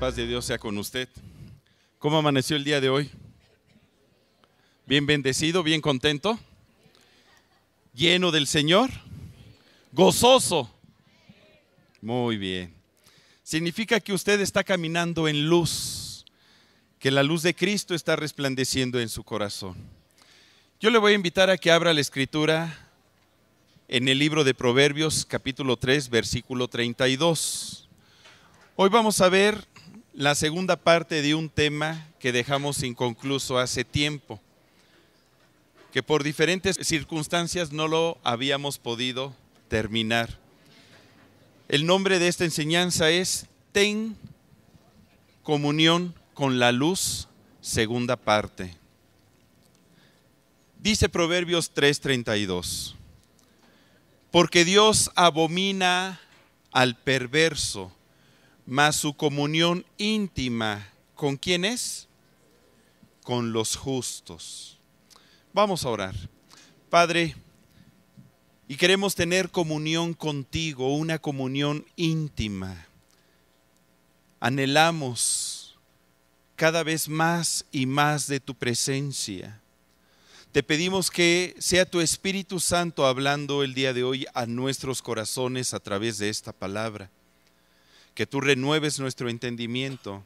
paz de Dios sea con usted. ¿Cómo amaneció el día de hoy? Bien bendecido, bien contento, lleno del Señor, gozoso. Muy bien. Significa que usted está caminando en luz, que la luz de Cristo está resplandeciendo en su corazón. Yo le voy a invitar a que abra la escritura en el libro de Proverbios capítulo 3, versículo 32. Hoy vamos a ver la segunda parte de un tema que dejamos inconcluso hace tiempo, que por diferentes circunstancias no lo habíamos podido terminar. El nombre de esta enseñanza es Ten comunión con la luz, segunda parte. Dice Proverbios 3:32, porque Dios abomina al perverso más su comunión íntima, ¿con quién es? Con los justos. Vamos a orar. Padre, y queremos tener comunión contigo, una comunión íntima. Anhelamos cada vez más y más de tu presencia. Te pedimos que sea tu Espíritu Santo hablando el día de hoy a nuestros corazones a través de esta palabra que tú renueves nuestro entendimiento,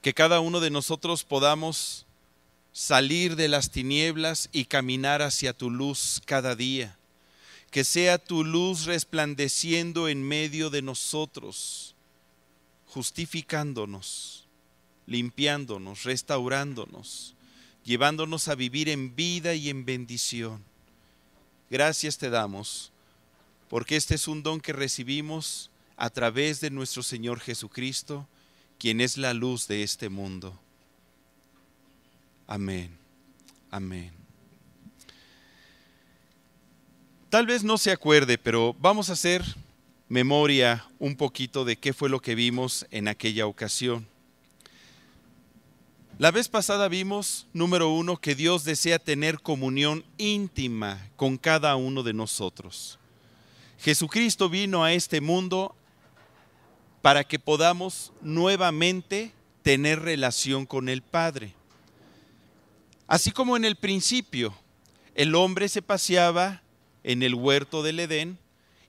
que cada uno de nosotros podamos salir de las tinieblas y caminar hacia tu luz cada día, que sea tu luz resplandeciendo en medio de nosotros, justificándonos, limpiándonos, restaurándonos, llevándonos a vivir en vida y en bendición. Gracias te damos, porque este es un don que recibimos a través de nuestro Señor Jesucristo, quien es la luz de este mundo. Amén. Amén. Tal vez no se acuerde, pero vamos a hacer memoria un poquito de qué fue lo que vimos en aquella ocasión. La vez pasada vimos, número uno, que Dios desea tener comunión íntima con cada uno de nosotros. Jesucristo vino a este mundo para que podamos nuevamente tener relación con el Padre. Así como en el principio el hombre se paseaba en el huerto del Edén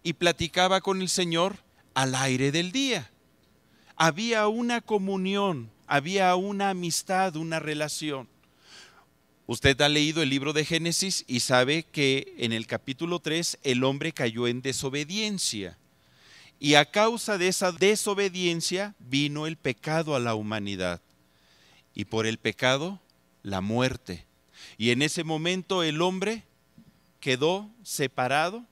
y platicaba con el Señor al aire del día. Había una comunión, había una amistad, una relación. Usted ha leído el libro de Génesis y sabe que en el capítulo 3 el hombre cayó en desobediencia. Y a causa de esa desobediencia vino el pecado a la humanidad. Y por el pecado, la muerte. Y en ese momento el hombre quedó separado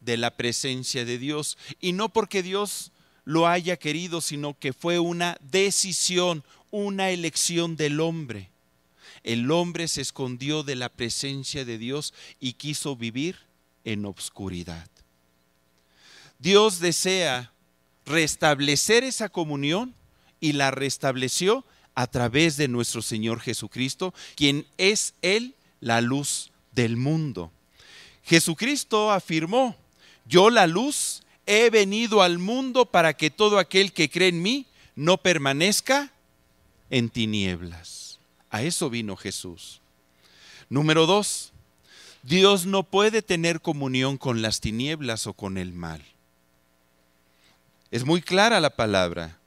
de la presencia de Dios. Y no porque Dios lo haya querido, sino que fue una decisión, una elección del hombre. El hombre se escondió de la presencia de Dios y quiso vivir en obscuridad. Dios desea restablecer esa comunión y la restableció a través de nuestro Señor Jesucristo, quien es Él la luz del mundo. Jesucristo afirmó, yo la luz he venido al mundo para que todo aquel que cree en mí no permanezca en tinieblas. A eso vino Jesús. Número dos, Dios no puede tener comunión con las tinieblas o con el mal. Es muy clara la palabra.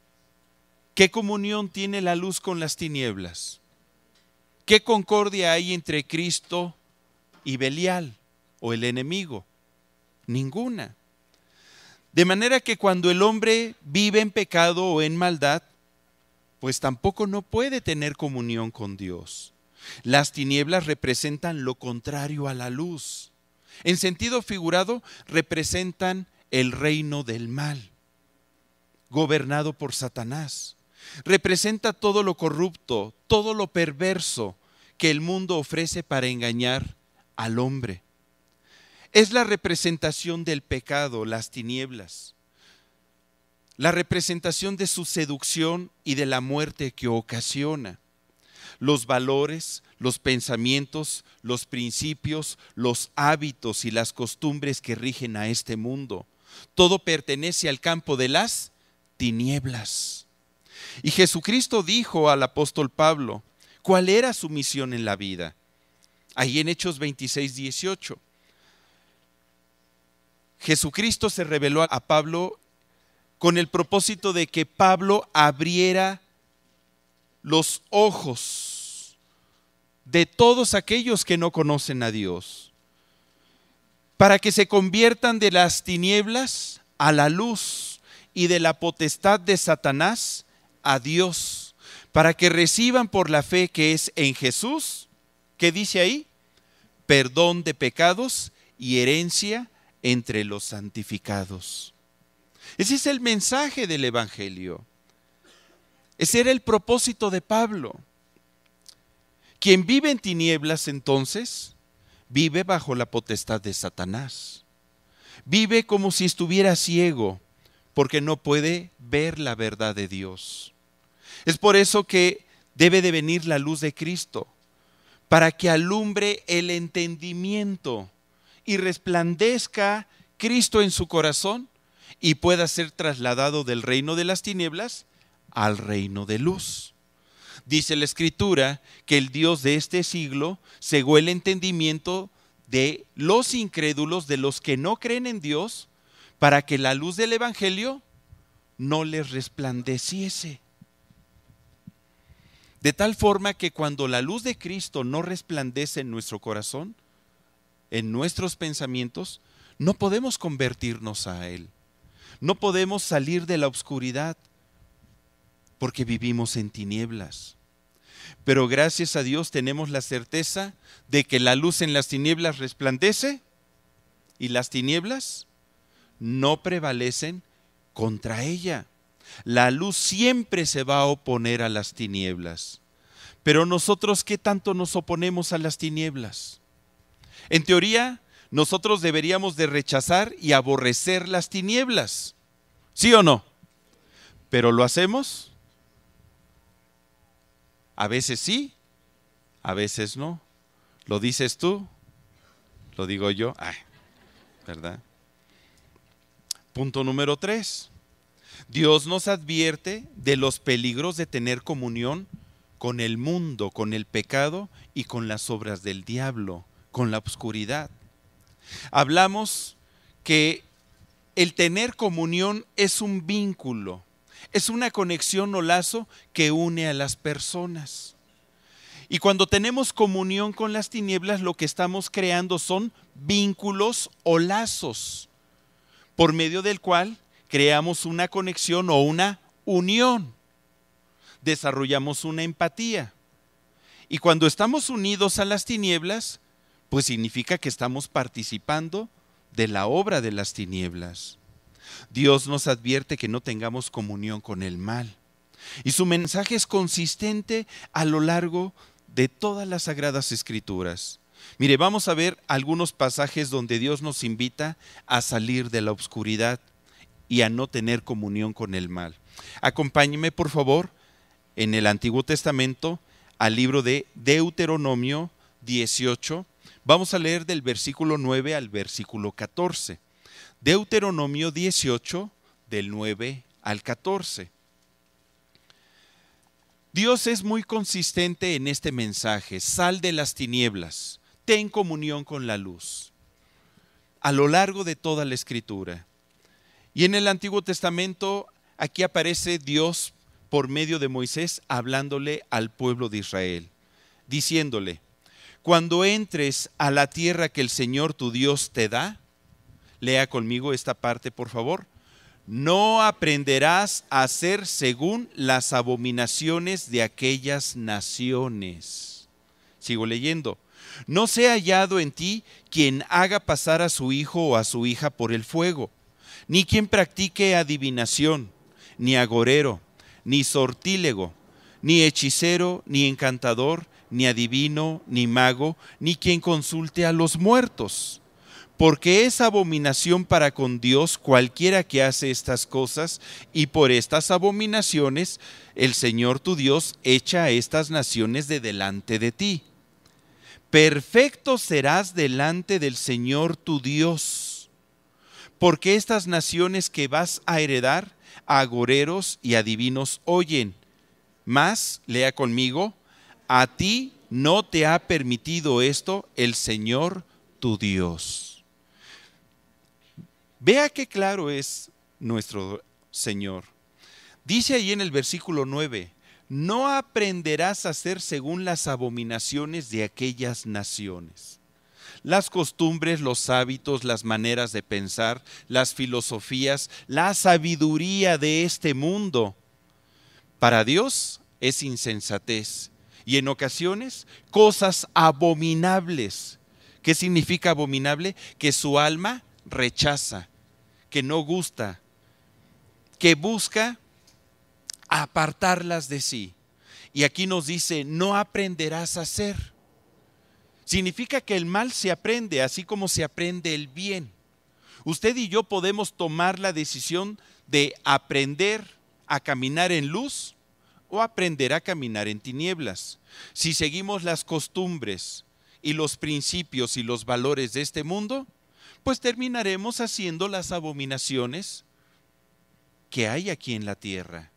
¿Qué comunión tiene la luz con las tinieblas? ¿Qué concordia hay entre Cristo y Belial o el enemigo? Ninguna. De manera que cuando el hombre vive en pecado o en maldad, pues tampoco no puede tener comunión con Dios. Las tinieblas representan lo contrario a la luz. En sentido figurado, representan el reino del mal gobernado por Satanás. Representa todo lo corrupto, todo lo perverso que el mundo ofrece para engañar al hombre. Es la representación del pecado, las tinieblas. La representación de su seducción y de la muerte que ocasiona. Los valores, los pensamientos, los principios, los hábitos y las costumbres que rigen a este mundo. Todo pertenece al campo de las tinieblas. Y Jesucristo dijo al apóstol Pablo cuál era su misión en la vida. Ahí en Hechos 26, 18. Jesucristo se reveló a Pablo con el propósito de que Pablo abriera los ojos de todos aquellos que no conocen a Dios, para que se conviertan de las tinieblas a la luz y de la potestad de Satanás a Dios, para que reciban por la fe que es en Jesús, que dice ahí, perdón de pecados y herencia entre los santificados. Ese es el mensaje del Evangelio. Ese era el propósito de Pablo. Quien vive en tinieblas entonces, vive bajo la potestad de Satanás. Vive como si estuviera ciego, porque no puede ver la verdad de Dios. Es por eso que debe de venir la luz de Cristo, para que alumbre el entendimiento y resplandezca Cristo en su corazón y pueda ser trasladado del reino de las tinieblas al reino de luz. Dice la escritura que el Dios de este siglo cegó el entendimiento de los incrédulos, de los que no creen en Dios, para que la luz del Evangelio no les resplandeciese. De tal forma que cuando la luz de Cristo no resplandece en nuestro corazón, en nuestros pensamientos, no podemos convertirnos a Él. No podemos salir de la oscuridad porque vivimos en tinieblas. Pero gracias a Dios tenemos la certeza de que la luz en las tinieblas resplandece y las tinieblas no prevalecen contra ella. La luz siempre se va a oponer a las tinieblas. Pero nosotros, ¿qué tanto nos oponemos a las tinieblas? En teoría, nosotros deberíamos de rechazar y aborrecer las tinieblas. ¿Sí o no? Pero lo hacemos. A veces sí, a veces no. ¿Lo dices tú? ¿Lo digo yo? Ay, ¿verdad? Punto número tres. Dios nos advierte de los peligros de tener comunión con el mundo, con el pecado y con las obras del diablo, con la oscuridad. Hablamos que el tener comunión es un vínculo, es una conexión o lazo que une a las personas. Y cuando tenemos comunión con las tinieblas, lo que estamos creando son vínculos o lazos, por medio del cual creamos una conexión o una unión, desarrollamos una empatía. Y cuando estamos unidos a las tinieblas, pues significa que estamos participando de la obra de las tinieblas. Dios nos advierte que no tengamos comunión con el mal. Y su mensaje es consistente a lo largo de todas las sagradas escrituras. Mire, vamos a ver algunos pasajes donde Dios nos invita a salir de la oscuridad y a no tener comunión con el mal. Acompáñeme, por favor, en el Antiguo Testamento al libro de Deuteronomio 18, Vamos a leer del versículo 9 al versículo 14. Deuteronomio 18, del 9 al 14. Dios es muy consistente en este mensaje. Sal de las tinieblas, ten comunión con la luz. A lo largo de toda la escritura. Y en el Antiguo Testamento, aquí aparece Dios por medio de Moisés hablándole al pueblo de Israel, diciéndole, cuando entres a la tierra que el Señor tu Dios te da, lea conmigo esta parte, por favor. No aprenderás a hacer según las abominaciones de aquellas naciones. Sigo leyendo. No sea hallado en ti quien haga pasar a su hijo o a su hija por el fuego, ni quien practique adivinación, ni agorero, ni sortílego, ni hechicero, ni encantador, ni adivino, ni mago, ni quien consulte a los muertos. Porque es abominación para con Dios cualquiera que hace estas cosas, y por estas abominaciones el Señor tu Dios echa a estas naciones de delante de ti. Perfecto serás delante del Señor tu Dios, porque estas naciones que vas a heredar, agoreros y adivinos oyen, Más, lea conmigo, a ti no te ha permitido esto el Señor tu Dios. Vea qué claro es nuestro Señor. Dice ahí en el versículo 9, no aprenderás a hacer según las abominaciones de aquellas naciones. Las costumbres, los hábitos, las maneras de pensar, las filosofías, la sabiduría de este mundo. Para Dios es insensatez y en ocasiones cosas abominables. ¿Qué significa abominable? Que su alma rechaza, que no gusta, que busca apartarlas de sí. Y aquí nos dice, no aprenderás a hacer. Significa que el mal se aprende, así como se aprende el bien. Usted y yo podemos tomar la decisión de aprender a caminar en luz o aprender a caminar en tinieblas. Si seguimos las costumbres y los principios y los valores de este mundo, pues terminaremos haciendo las abominaciones que hay aquí en la tierra.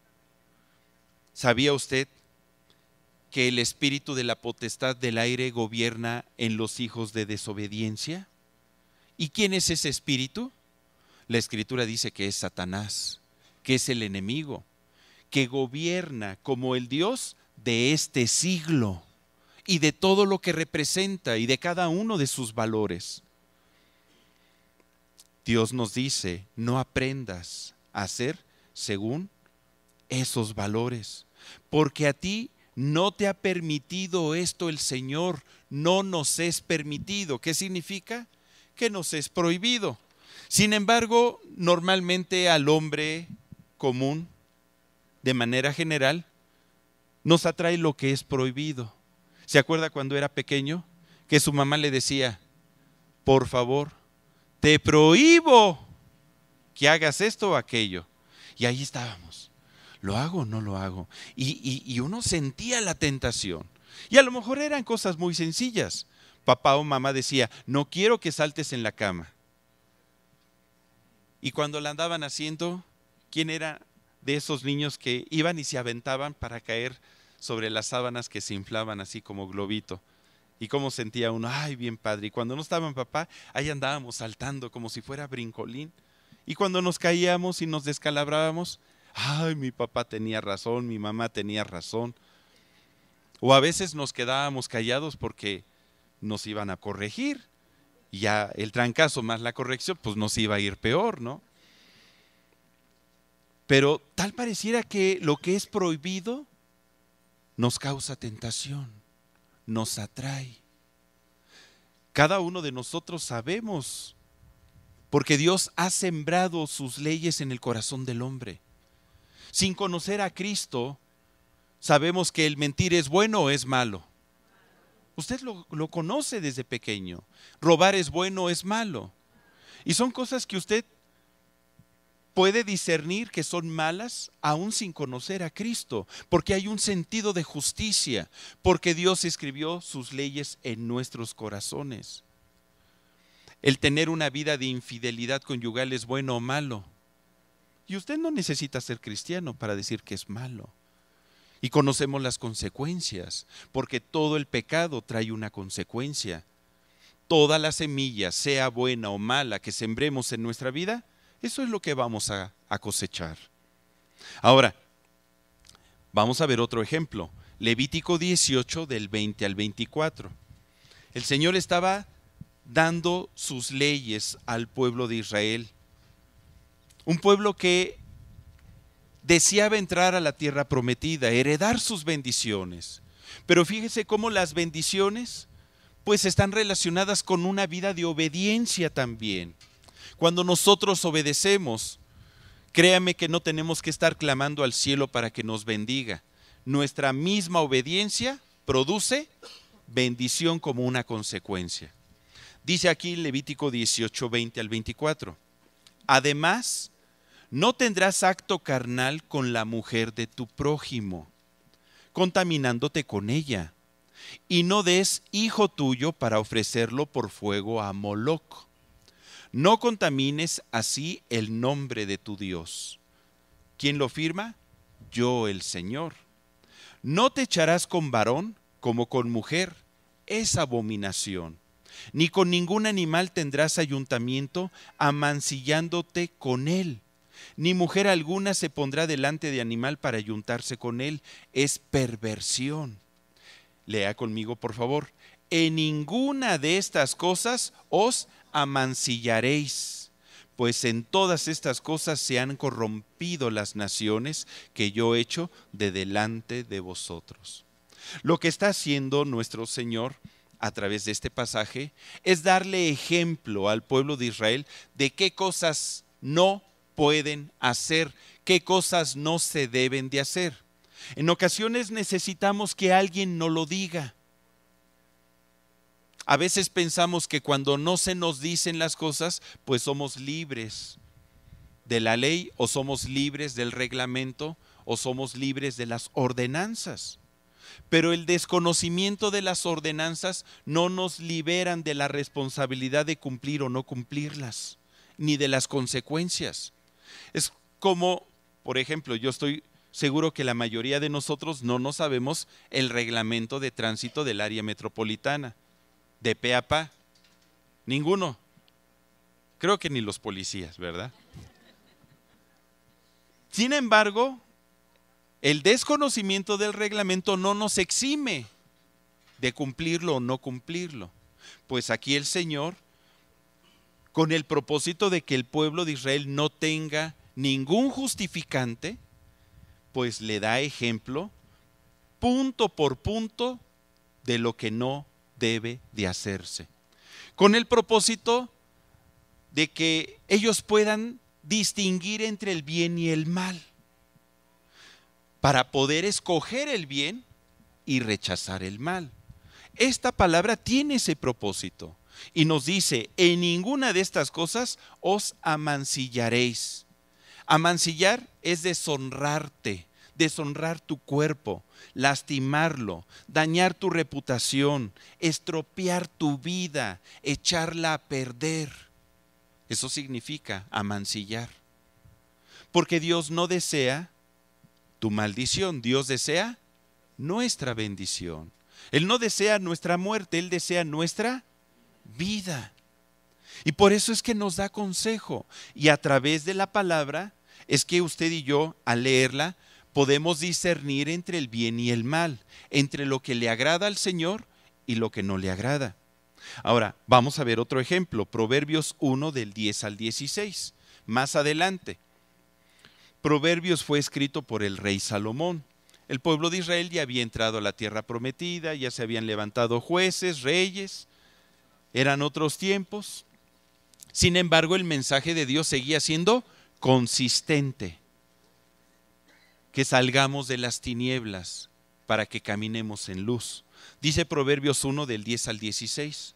¿Sabía usted que el espíritu de la potestad del aire gobierna en los hijos de desobediencia? ¿Y quién es ese espíritu? La escritura dice que es Satanás, que es el enemigo, que gobierna como el Dios de este siglo y de todo lo que representa y de cada uno de sus valores. Dios nos dice, no aprendas a hacer según esos valores, porque a ti no te ha permitido esto el Señor, no nos es permitido. ¿Qué significa? Que nos es prohibido. Sin embargo, normalmente al hombre común, de manera general, nos atrae lo que es prohibido. ¿Se acuerda cuando era pequeño que su mamá le decía, por favor, te prohíbo que hagas esto o aquello? Y ahí estábamos. ¿Lo hago o no lo hago? Y, uno sentía la tentación. Y a lo mejor eran cosas muy sencillas. Papá o mamá decía, no quiero que saltes en la cama. Y cuando la andaban haciendo, ¿quién era de esos niños que iban y se aventaban para caer sobre las sábanas que se inflaban así como globito? Y cómo sentía uno, ay, bien padre. Y cuando no estaba papá, ahí andábamos saltando como si fuera brincolín. Y cuando nos caíamos y nos descalabrábamos, ay, mi papá tenía razón, mi mamá tenía razón. O a veces nos quedábamos callados porque nos iban a corregir. Y ya el trancazo más la corrección, pues nos iba a ir peor, ¿no? Pero tal pareciera que lo que es prohibido nos causa tentación, nos atrae. Cada uno de nosotros sabemos porque Dios ha sembrado sus leyes en el corazón del hombre. Sin conocer a Cristo, sabemos que el mentir es bueno o es malo. Usted lo, conoce desde pequeño. Robar es bueno o es malo. Y son cosas que usted puede discernir que son malas aún sin conocer a Cristo, porque hay un sentido de justicia, porque Dios escribió sus leyes en nuestros corazones el tener una vida de infidelidad conyugal es bueno o malo. Y usted no necesita ser cristiano para decir que es malo. Y conocemos las consecuencias, porque todo el pecado trae una consecuencia. Toda la semilla, sea buena o mala, que sembremos en nuestra vida, eso es lo que vamos a, cosechar. Ahora, vamos a ver otro ejemplo. Levítico 18 del 20 al 24. El Señor estaba dando sus leyes al pueblo de Israel. Un pueblo que deseaba entrar a la tierra prometida, heredar sus bendiciones. Pero fíjese cómo las bendiciones pues están relacionadas con una vida de obediencia también. Cuando nosotros obedecemos, créame que no tenemos que estar clamando al cielo para que nos bendiga. Nuestra misma obediencia produce bendición como una consecuencia. Dice aquí Levítico 18, 20 al 24. Además, no tendrás acto carnal con la mujer de tu prójimo, contaminándote con ella, y no des hijo tuyo para ofrecerlo por fuego a Moloc. No contamines así el nombre de tu Dios. ¿Quién lo firma? Yo el Señor. No te echarás con varón como con mujer, es abominación. Ni con ningún animal tendrás ayuntamiento, amancillándote con él. Ni mujer alguna se pondrá delante de animal para ayuntarse con él, es perversión. Lea conmigo, por favor. En ninguna de estas cosas os amancillaréis, pues en todas estas cosas se han corrompido las naciones que yo he hecho de delante de vosotros. Lo que está haciendo nuestro Señor a través de este pasaje es darle ejemplo al pueblo de Israel de qué cosas no pueden hacer, qué cosas no se deben de hacer. En ocasiones necesitamos que alguien nos lo diga. A veces pensamos que cuando no se nos dicen las cosas, pues somos libres de la ley o somos libres del reglamento o somos libres de las ordenanzas. Pero el desconocimiento de las ordenanzas no nos liberan de la responsabilidad de cumplir o no cumplirlas, ni de las consecuencias. Es como, por ejemplo, yo estoy seguro que la mayoría de nosotros no nos sabemos el reglamento de tránsito del área metropolitana, de pe a pa. Ninguno. Creo que ni los policías, ¿verdad? Sin embargo, el desconocimiento del reglamento no nos exime de cumplirlo o no cumplirlo. Pues aquí el Señor, con el propósito de que el pueblo de Israel no tenga ningún justificante, pues le da ejemplo punto por punto de lo que no debe de hacerse. Con el propósito de que ellos puedan distinguir entre el bien y el mal para poder escoger el bien y rechazar el mal. Esta palabra tiene ese propósito y nos dice, en ninguna de estas cosas os amancillaréis. Amancillar es deshonrarte, deshonrar tu cuerpo, lastimarlo, dañar tu reputación, estropear tu vida, echarla a perder. Eso significa amancillar. Porque Dios no desea tu maldición, Dios desea nuestra bendición. Él no desea nuestra muerte, Él desea nuestra vida. Y por eso es que nos da consejo. Y a través de la palabra es que usted y yo, al leerla, podemos discernir entre el bien y el mal, entre lo que le agrada al Señor y lo que no le agrada. Ahora, vamos a ver otro ejemplo, Proverbios 1 del 10 al 16, más adelante. Proverbios fue escrito por el rey Salomón. El pueblo de Israel ya había entrado a la tierra prometida, ya se habían levantado jueces, reyes, eran otros tiempos. Sin embargo, el mensaje de Dios seguía siendo consistente. Que salgamos de las tinieblas para que caminemos en luz. Dice Proverbios 1 del 10 al 16.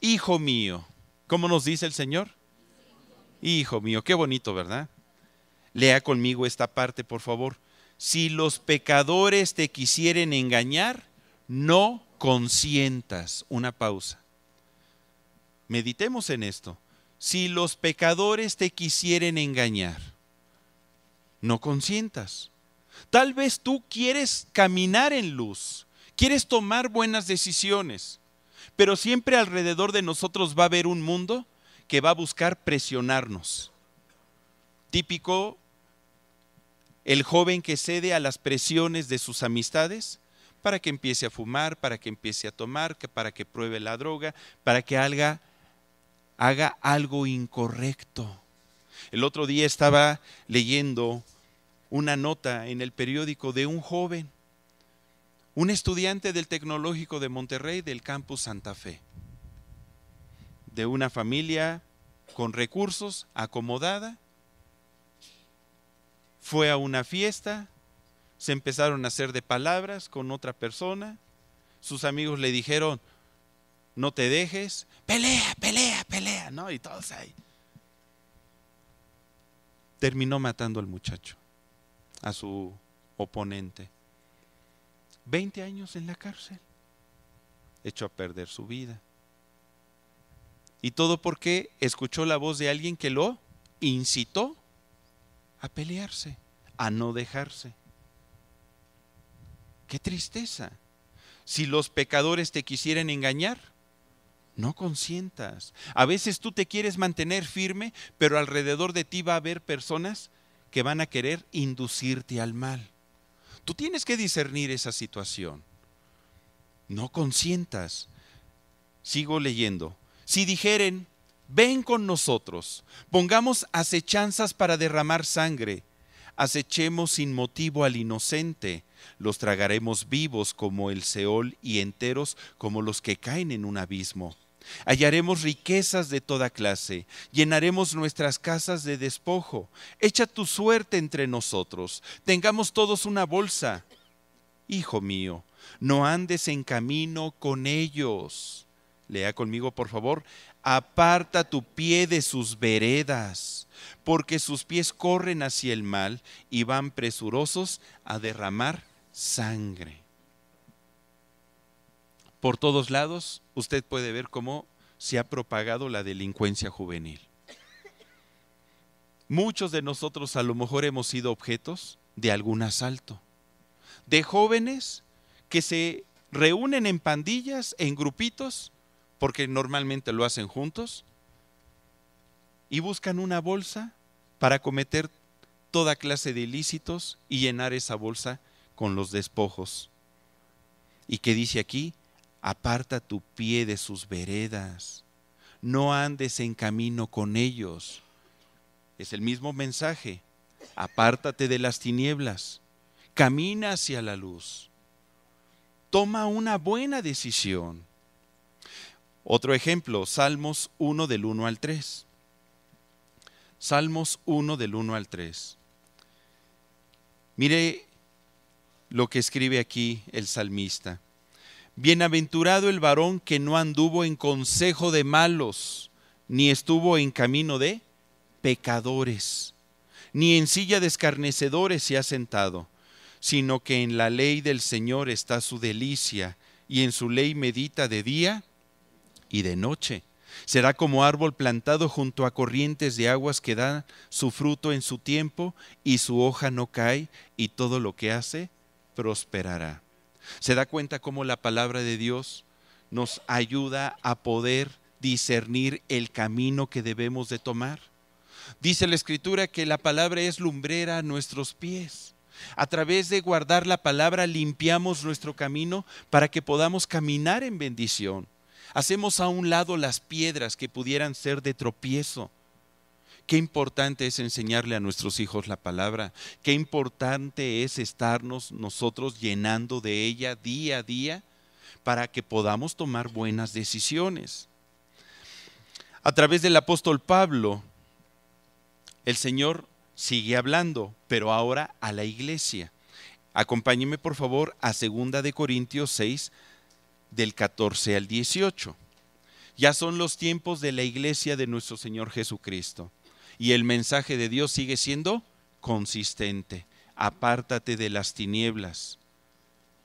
Hijo mío, ¿cómo nos dice el Señor? Hijo mío, qué bonito, ¿verdad? Lea conmigo esta parte, por favor. Si los pecadores te quisieren engañar, no consientas. Una pausa. Meditemos en esto. Si los pecadores te quisieren engañar, no consientas. Tal vez tú quieres caminar en luz, quieres tomar buenas decisiones, pero siempre alrededor de nosotros va a haber un mundo que va a buscar presionarnos. Típico el joven que cede a las presiones de sus amistades para que empiece a fumar, para que empiece a tomar, para que pruebe la droga, para que haga, haga algo incorrecto. El otro día estaba leyendo una nota en el periódico de un joven, un estudiante del Tecnológico de Monterrey del campus Santa Fe, de una familia con recursos, acomodada, fue a una fiesta, se empezaron a hacer de palabras con otra persona, sus amigos le dijeron, no te dejes, pelea, pelea, pelea, ¿no? Y todos ahí. Terminó matando al muchacho, a su oponente. 20 años en la cárcel, echó a perder su vida. Y todo porque escuchó la voz de alguien que lo incitó a pelearse, a no dejarse. Qué tristeza. Si los pecadores te quisieran engañar, no consientas. A veces tú te quieres mantener firme, pero alrededor de ti va a haber personas que van a querer inducirte al mal. Tú tienes que discernir esa situación. No consientas. Sigo leyendo. Si dijeren, ven con nosotros, pongamos acechanzas para derramar sangre, acechemos sin motivo al inocente, los tragaremos vivos como el Seol y enteros como los que caen en un abismo. Hallaremos riquezas de toda clase, llenaremos nuestras casas de despojo. Echa tu suerte entre nosotros, tengamos todos una bolsa. Hijo mío, no andes en camino con ellos. Lea conmigo, por favor. Aparta tu pie de sus veredas, porque sus pies corren hacia el mal y van presurosos a derramar sangre. Por todos lados usted puede ver cómo se ha propagado la delincuencia juvenil. Muchos de nosotros a lo mejor hemos sido objetos de algún asalto, de jóvenes que se reúnen en pandillas, en grupitos, porque normalmente lo hacen juntos, y buscan una bolsa para cometer toda clase de ilícitos y llenar esa bolsa con los despojos. ¿Y qué dice aquí? Aparta tu pie de sus veredas, no andes en camino con ellos. Es el mismo mensaje. Apártate de las tinieblas, camina hacia la luz. Toma una buena decisión. Otro ejemplo, Salmos 1 del 1 al 3. Salmos 1 del 1 al 3. Mire lo que escribe aquí el salmista. Bienaventurado el varón que no anduvo en consejo de malos, ni estuvo en camino de pecadores, ni en silla de escarnecedores se ha sentado, sino que en la ley del Señor está su delicia, y en su ley medita de día y de noche. Será como árbol plantado junto a corrientes de aguas que da su fruto en su tiempo, y su hoja no cae, y todo lo que hace prosperará. ¿Se da cuenta cómo la palabra de Dios nos ayuda a poder discernir el camino que debemos de tomar? Dice la escritura que la palabra es lumbrera a nuestros pies. A través de guardar la palabra limpiamos nuestro camino para que podamos caminar en bendición. Hacemos a un lado las piedras que pudieran ser de tropiezo Qué importante es enseñarle a nuestros hijos la palabra. Qué importante es estarnos nosotros llenando de ella día a día para que podamos tomar buenas decisiones. A través del apóstol Pablo, el Señor sigue hablando, pero ahora a la iglesia. Acompáñeme por favor a 2 de Corintios 6 del 14 al 18. Ya son los tiempos de la iglesia de nuestro Señor Jesucristo. Y el mensaje de Dios sigue siendo consistente. Apártate de las tinieblas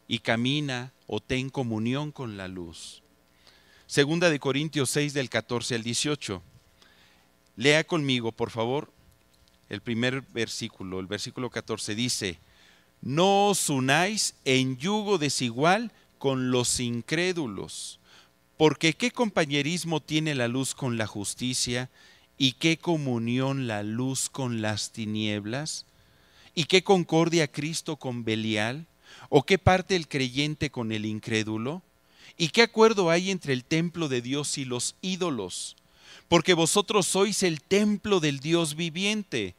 y camina o ten comunión con la luz. Segunda de Corintios 6 del 14 al 18. Lea conmigo, por favor, el primer versículo, el versículo 14 dice, no os unáis en yugo desigual con los incrédulos, porque ¿qué compañerismo tiene la luz con la justicia ¿Y qué comunión la luz con las tinieblas? ¿Y qué concordia Cristo con Belial? ¿O qué parte el creyente con el incrédulo? ¿Y qué acuerdo hay entre el templo de Dios y los ídolos? Porque vosotros sois el templo del Dios viviente.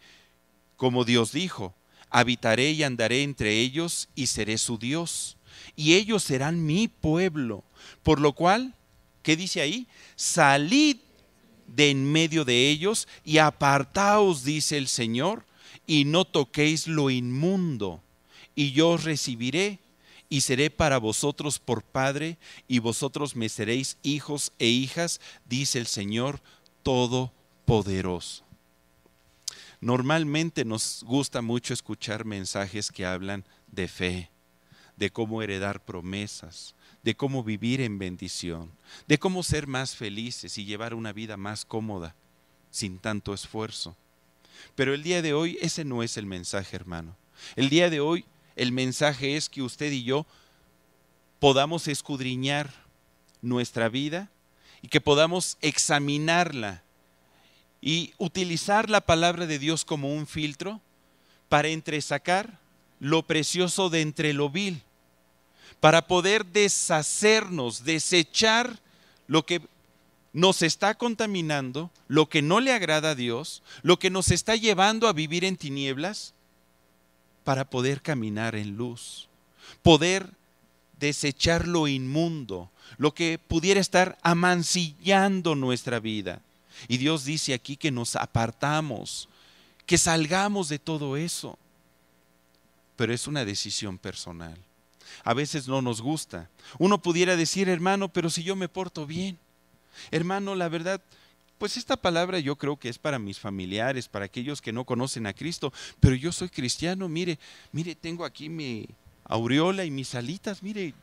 Como Dios dijo, habitaré y andaré entre ellos y seré su Dios. Y ellos serán mi pueblo. Por lo cual, ¿qué dice ahí? Salid de en medio de ellos y apartaos, dice el Señor, y no toquéis lo inmundo, y yo os recibiré y seré para vosotros por Padre, y vosotros me seréis hijos e hijas, dice el Señor Todopoderoso. Normalmente nos gusta mucho escuchar mensajes que hablan de fe, de cómo heredar promesas, de cómo vivir en bendición, de cómo ser más felices y llevar una vida más cómoda, sin tanto esfuerzo. Pero el día de hoy ese no es el mensaje, hermano. El día de hoy el mensaje es que usted y yo podamos escudriñar nuestra vida y que podamos examinarla y utilizar la palabra de Dios como un filtro para entresacar lo precioso de entre lo vil, para poder deshacernos, desechar lo que nos está contaminando, lo que no le agrada a Dios, lo que nos está llevando a vivir en tinieblas, para poder caminar en luz, poder desechar lo inmundo, lo que pudiera estar amancillando nuestra vida. Y Dios dice aquí que nos apartamos, que salgamos de todo eso. Pero es una decisión personal. A veces no nos gusta. Uno pudiera decir, hermano, pero si yo me porto bien. Hermano, la verdad, pues esta palabra yo creo que es para mis familiares, para aquellos que no conocen a Cristo, pero yo soy cristiano, mire, mire, tengo aquí mi aureola y mis alitas, mire,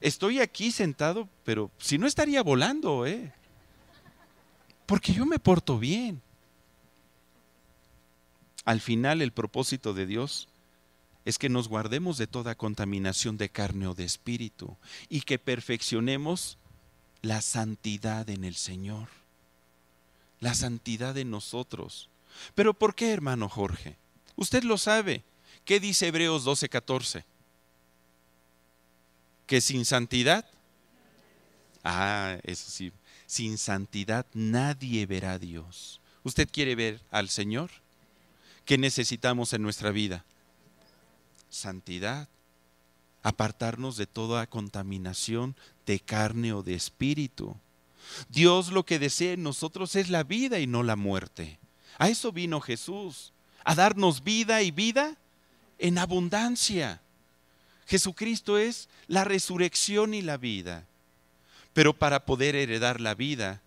estoy aquí sentado, pero si no estaría volando, ¿eh? Porque yo me porto bien. Al final el propósito de Dios es que nos guardemos de toda contaminación de carne o de espíritu y que perfeccionemos la santidad en el Señor, la santidad en nosotros. Pero ¿por qué, hermano Jorge? Usted lo sabe. ¿Qué dice Hebreos 12:14? Que sin santidad, ah, eso sí, sin santidad nadie verá a Dios. ¿Usted quiere ver al Señor? ¿Qué necesitamos en nuestra vida? Santidad apartarnos de toda contaminación de carne o de espíritu. Dios lo que desea en nosotros es la vida y no la muerte. A eso vino Jesús, a darnos vida y vida en abundancia. Jesucristo es la resurrección y la vida. Pero para poder heredar la vida,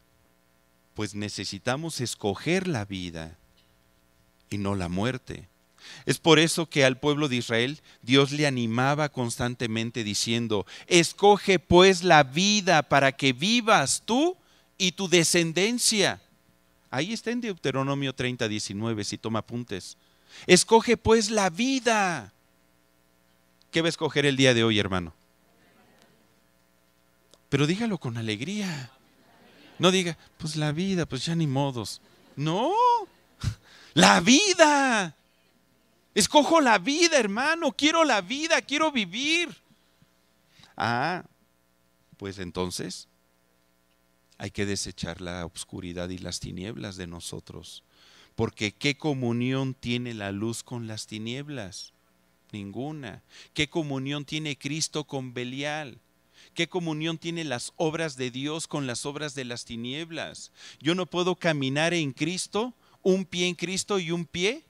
pues necesitamos escoger la vida y no la muerte. Es por eso que al pueblo de Israel Dios le animaba constantemente diciendo, escoge pues la vida para que vivas tú y tu descendencia. Ahí está en Deuteronomio 30, 19, si toma apuntes. Escoge pues la vida. ¿Qué va a escoger el día de hoy, hermano? Pero dígalo con alegría. No diga, pues la vida, pues ya ni modos. No, la vida. Escojo la vida, hermano. Quiero la vida, quiero vivir. Ah, pues entonces hay que desechar la oscuridad y las tinieblas de nosotros. Porque ¿qué comunión tiene la luz con las tinieblas? Ninguna. ¿Qué comunión tiene Cristo con Belial? ¿Qué comunión tiene las obras de Dios con las obras de las tinieblas? Yo no puedo caminar en Cristo, un pie en Cristo y un pie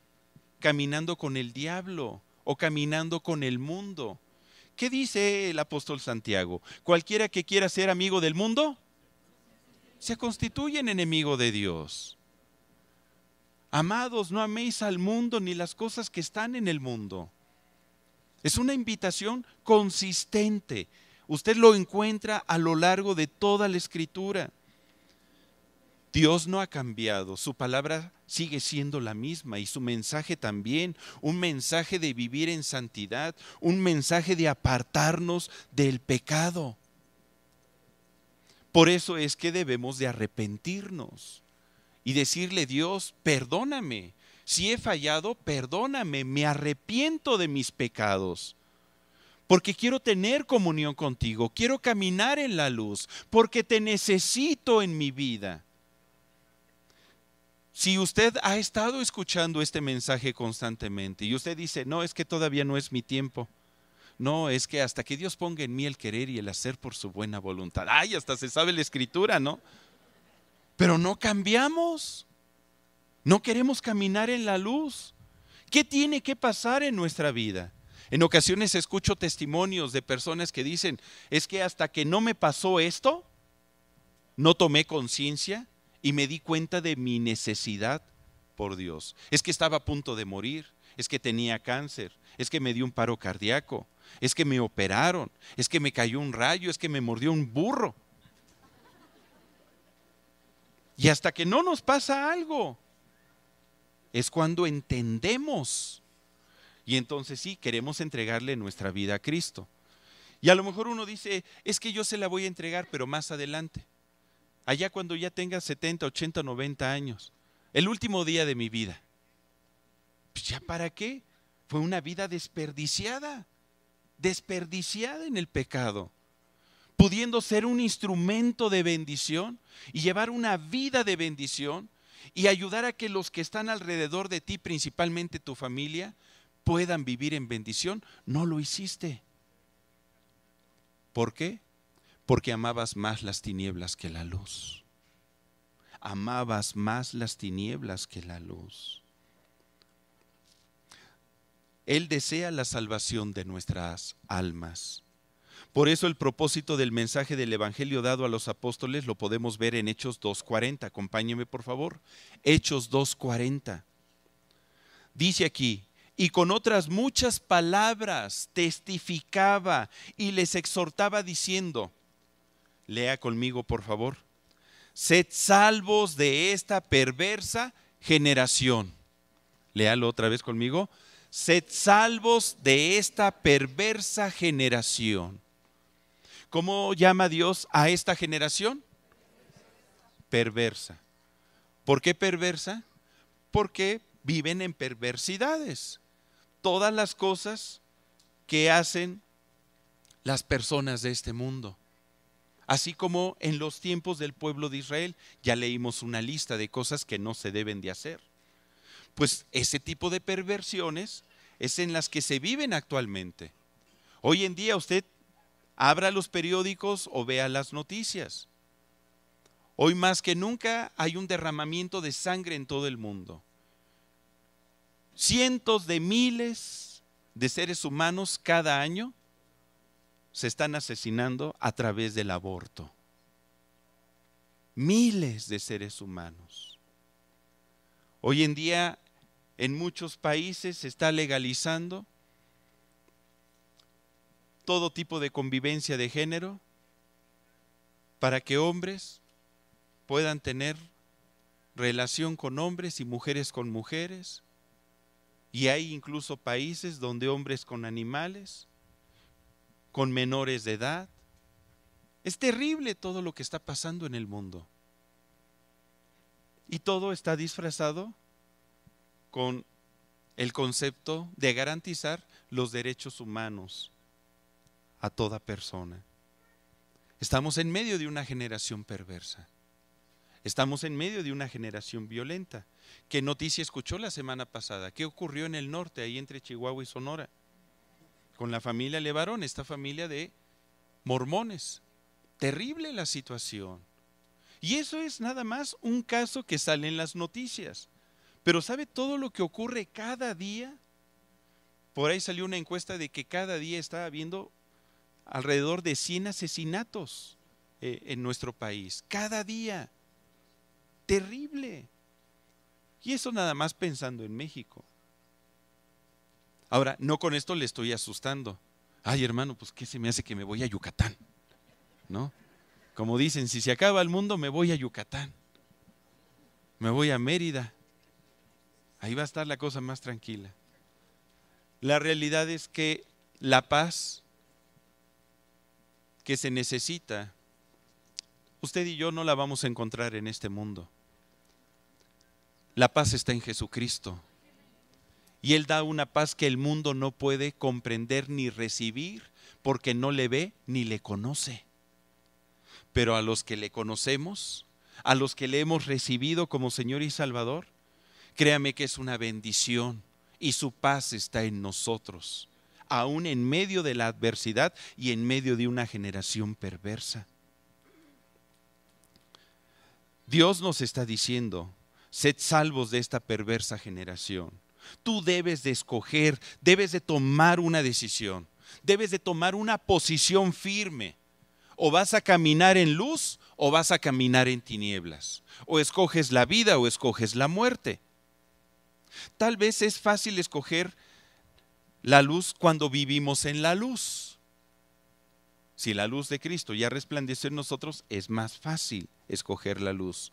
caminando con el diablo o caminando con el mundo. ¿Qué dice el apóstol Santiago? Cualquiera que quiera ser amigo del mundo, se constituye en enemigo de Dios. Amados, no améis al mundo ni las cosas que están en el mundo. Es una invitación consistente. Usted lo encuentra a lo largo de toda la escritura. Dios no ha cambiado, su palabra sigue siendo la misma y su mensaje también, un mensaje de vivir en santidad, un mensaje de apartarnos del pecado. Por eso es que debemos de arrepentirnos y decirle, Dios, perdóname. Si he fallado, perdóname, me arrepiento de mis pecados. Porque quiero tener comunión contigo, quiero caminar en la luz, porque te necesito en mi vida. Si usted ha estado escuchando este mensaje constantemente y usted dice, no, es que todavía no es mi tiempo. No, es que hasta que Dios ponga en mí el querer y el hacer por su buena voluntad. Ay, hasta se sabe la escritura, ¿no? Pero no cambiamos. No queremos caminar en la luz. ¿Qué tiene que pasar en nuestra vida? En ocasiones escucho testimonios de personas que dicen, es que hasta que no me pasó esto, no tomé conciencia y me di cuenta de mi necesidad por Dios. Es que estaba a punto de morir, es que tenía cáncer, es que me dio un paro cardíaco, es que me operaron, es que me cayó un rayo, es que me mordió un burro. Y hasta que no nos pasa algo, es cuando entendemos Y entonces sí, queremos entregarle nuestra vida a Cristo. Y a lo mejor uno dice, es que yo se la voy a entregar, pero más adelante. Allá cuando ya tenga 70, 80, 90 años. El último día de mi vida. Pues ya para qué? Fue una vida desperdiciada. Desperdiciada en el pecado. Pudiendo ser un instrumento de bendición y llevar una vida de bendición y ayudar a que los que están alrededor de ti, principalmente tu familia, puedan vivir en bendición, no lo hiciste. ¿Por qué? Porque amabas más las tinieblas que la luz. Amabas más las tinieblas que la luz. Él desea la salvación de nuestras almas. Por eso el propósito del mensaje del Evangelio dado a los apóstoles lo podemos ver en Hechos 2.40. Acompáñeme por favor. Hechos 2.40. Dice aquí, y con otras muchas palabras testificaba y les exhortaba diciendo, lea conmigo por favor, sed salvos de esta perversa generación. Léalo otra vez conmigo, sed salvos de esta perversa generación. ¿Cómo llama Dios a esta generación? Perversa. ¿Por qué perversa? Porque viven en perversidades todas las cosas que hacen las personas de este mundo. Así como en los tiempos del pueblo de Israel, ya leímos una lista de cosas que no se deben de hacer. Pues ese tipo de perversiones es en las que se viven actualmente. Hoy en día usted abra los periódicos o vea las noticias. Hoy más que nunca hay un derramamiento de sangre en todo el mundo cientos de miles de seres humanos cada año se están asesinando a través del aborto. Miles de seres humanos. Hoy en día en muchos países se está legalizando todo tipo de convivencia de género para que hombres puedan tener relación con hombres y mujeres con mujeres, y hay incluso países donde hombres con animales, con menores de edad. Es terrible todo lo que está pasando en el mundo. Y todo está disfrazado con el concepto de garantizar los derechos humanos a toda persona. Estamos en medio de una generación perversa. Estamos en medio de una generación violenta. ¿Qué noticia escuchó la semana pasada? ¿Qué ocurrió en el norte, ahí entre Chihuahua y Sonora? Con la familia Levarón, esta familia de mormones. Terrible la situación. Y eso es nada más un caso que sale en las noticias. Pero ¿sabe todo lo que ocurre cada día? Por ahí salió una encuesta de que cada día está habiendo alrededor de 100 asesinatos eh, en nuestro país. Cada día terrible. Y eso nada más pensando en México. Ahora, no con esto le estoy asustando. Ay, hermano, pues ¿qué se me hace que me voy a Yucatán? ¿No? Como dicen, si se acaba el mundo, me voy a Yucatán. Me voy a Mérida. Ahí va a estar la cosa más tranquila. La realidad es que la paz que se necesita, usted y yo no la vamos a encontrar en este mundo. La paz está en Jesucristo. Y Él da una paz que el mundo no puede comprender ni recibir porque no le ve ni le conoce. Pero a los que le conocemos, a los que le hemos recibido como Señor y Salvador, créame que es una bendición y su paz está en nosotros, aún en medio de la adversidad y en medio de una generación perversa. Dios nos está diciendo, sed salvos de esta perversa generación. Tú debes de escoger, debes de tomar una decisión, debes de tomar una posición firme. O vas a caminar en luz o vas a caminar en tinieblas. O escoges la vida o escoges la muerte. Tal vez es fácil escoger la luz cuando vivimos en la luz. Si la luz de Cristo ya resplandece en nosotros, es más fácil escoger la luz.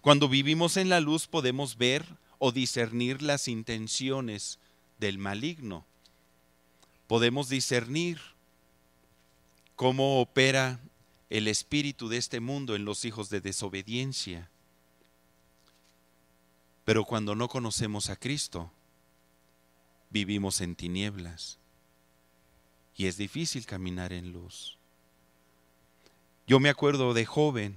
Cuando vivimos en la luz podemos ver o discernir las intenciones del maligno podemos discernir cómo opera el espíritu de este mundo en los hijos de desobediencia. Pero cuando no conocemos a Cristo, vivimos en tinieblas y es difícil caminar en luz. Yo me acuerdo de joven,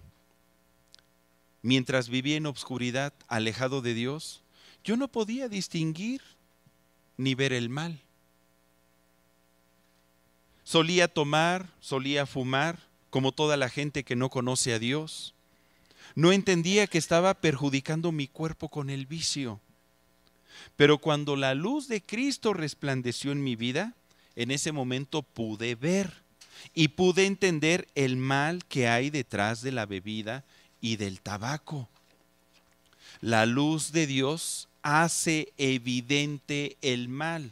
mientras vivía en obscuridad, alejado de Dios, yo no podía distinguir ni ver el mal. Solía tomar, solía fumar, como toda la gente que no conoce a Dios. No entendía que estaba perjudicando mi cuerpo con el vicio. Pero cuando la luz de Cristo resplandeció en mi vida, en ese momento pude ver y pude entender el mal que hay detrás de la bebida y del tabaco. La luz de Dios hace evidente el mal.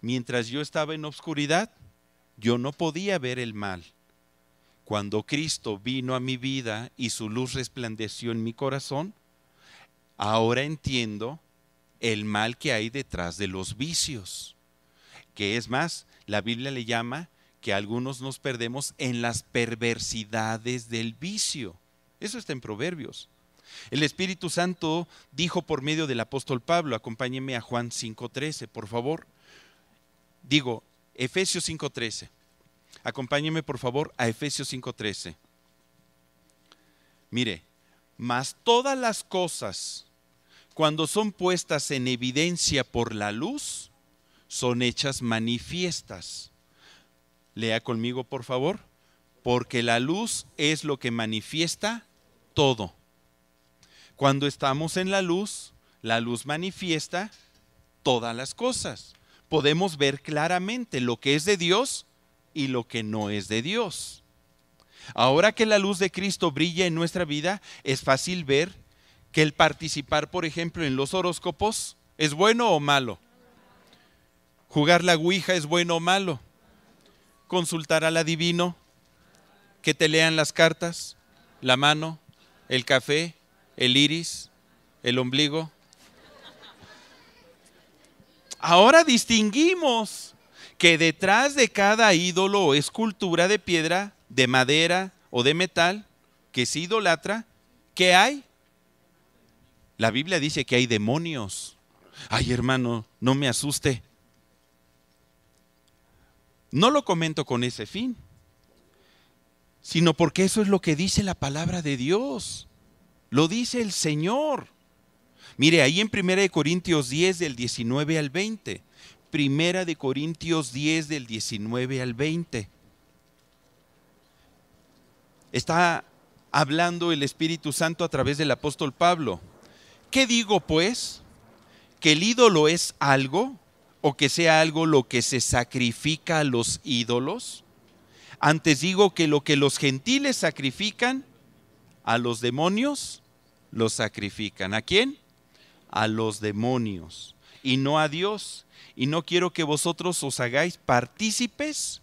Mientras yo estaba en obscuridad, yo no podía ver el mal. Cuando Cristo vino a mi vida y su luz resplandeció en mi corazón, ahora entiendo el mal que hay detrás de los vicios. Que es más, la Biblia le llama que algunos nos perdemos en las perversidades del vicio. Eso está en Proverbios. El Espíritu Santo dijo por medio del apóstol Pablo, acompáñeme a Juan 5.13, por favor. Digo, Efesios 5.13. Acompáñeme por favor a Efesios 5.13. Mire, mas todas las cosas, cuando son puestas en evidencia por la luz, son hechas manifiestas. Lea conmigo, por favor, porque la luz es lo que manifiesta todo. Cuando estamos en la luz, la luz manifiesta todas las cosas. Podemos ver claramente lo que es de Dios y lo que no es de Dios. Ahora que la luz de Cristo brilla en nuestra vida, es fácil ver que el participar, por ejemplo, en los horóscopos es bueno o malo. Jugar la Ouija es bueno o malo. Consultar al adivino, que te lean las cartas, la mano, el café, el iris, el ombligo. Ahora distinguimos que detrás de cada ídolo o escultura de piedra, de madera o de metal que se idolatra, ¿qué hay? La Biblia dice que hay demonios. Ay hermano, no me asuste. No lo comento con ese fin, sino porque eso es lo que dice la palabra de Dios. Lo dice el Señor. Mire, ahí en 1 Corintios 10 del 19 al 20. Primera de Corintios 10 del 19 al 20. Está hablando el Espíritu Santo a través del apóstol Pablo. ¿Qué digo pues? ¿Que el ídolo es algo o que sea algo lo que se sacrifica a los ídolos? Antes digo que lo que los gentiles sacrifican a los demonios, los sacrifican. ¿A quién? A los demonios y no a Dios. Y no quiero que vosotros os hagáis partícipes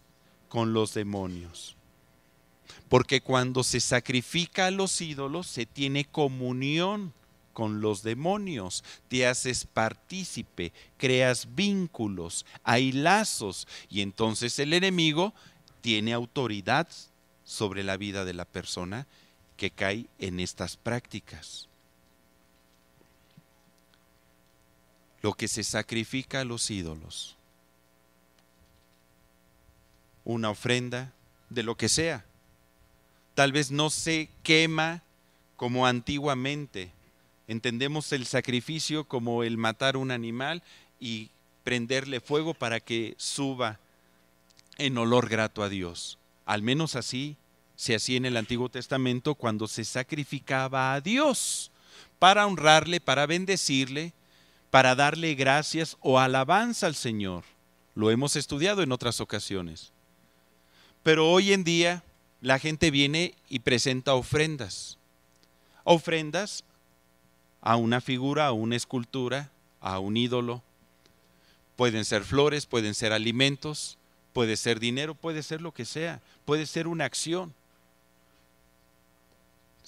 con los demonios. Porque cuando se sacrifica a los ídolos, se tiene comunión con los demonios, te haces partícipe, creas vínculos, hay lazos y entonces el enemigo tiene autoridad sobre la vida de la persona que cae en estas prácticas. Lo que se sacrifica a los ídolos, una ofrenda de lo que sea, tal vez no se quema como antiguamente. Entendemos el sacrificio como el matar un animal y prenderle fuego para que suba en olor grato a Dios. Al menos así se hacía en el Antiguo Testamento cuando se sacrificaba a Dios para honrarle, para bendecirle, para darle gracias o alabanza al Señor. Lo hemos estudiado en otras ocasiones. Pero hoy en día la gente viene y presenta ofrendas. Ofrendas a una figura, a una escultura, a un ídolo. Pueden ser flores, pueden ser alimentos, puede ser dinero, puede ser lo que sea, puede ser una acción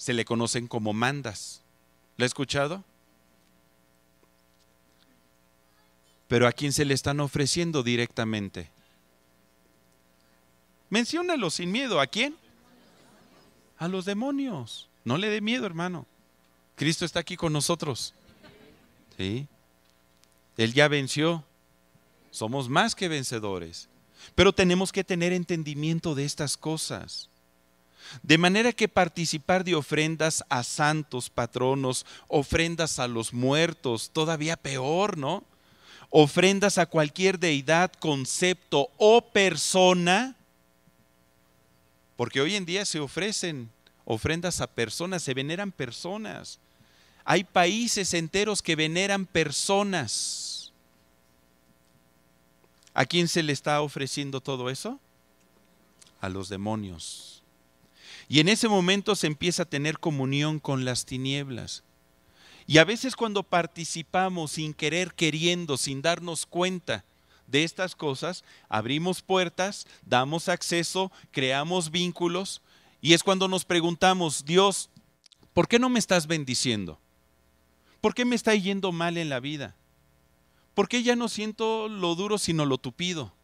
se le conocen como mandas. ¿Lo ha escuchado? Pero a quién se le están ofreciendo directamente? Menciónalo sin miedo. ¿A quién? A los demonios. No le dé miedo, hermano. Cristo está aquí con nosotros. ¿Sí? Él ya venció. Somos más que vencedores. Pero tenemos que tener entendimiento de estas cosas. De manera que participar de ofrendas a santos patronos, ofrendas a los muertos, todavía peor, ¿no? Ofrendas a cualquier deidad, concepto o persona, porque hoy en día se ofrecen ofrendas a personas, se veneran personas. Hay países enteros que veneran personas. ¿A quién se le está ofreciendo todo eso? A los demonios. Y en ese momento se empieza a tener comunión con las tinieblas. Y a veces cuando participamos sin querer, queriendo, sin darnos cuenta de estas cosas, abrimos puertas, damos acceso, creamos vínculos, y es cuando nos preguntamos, Dios, ¿por qué no me estás bendiciendo? ¿Por qué me está yendo mal en la vida? ¿Por qué ya no siento lo duro sino lo tupido?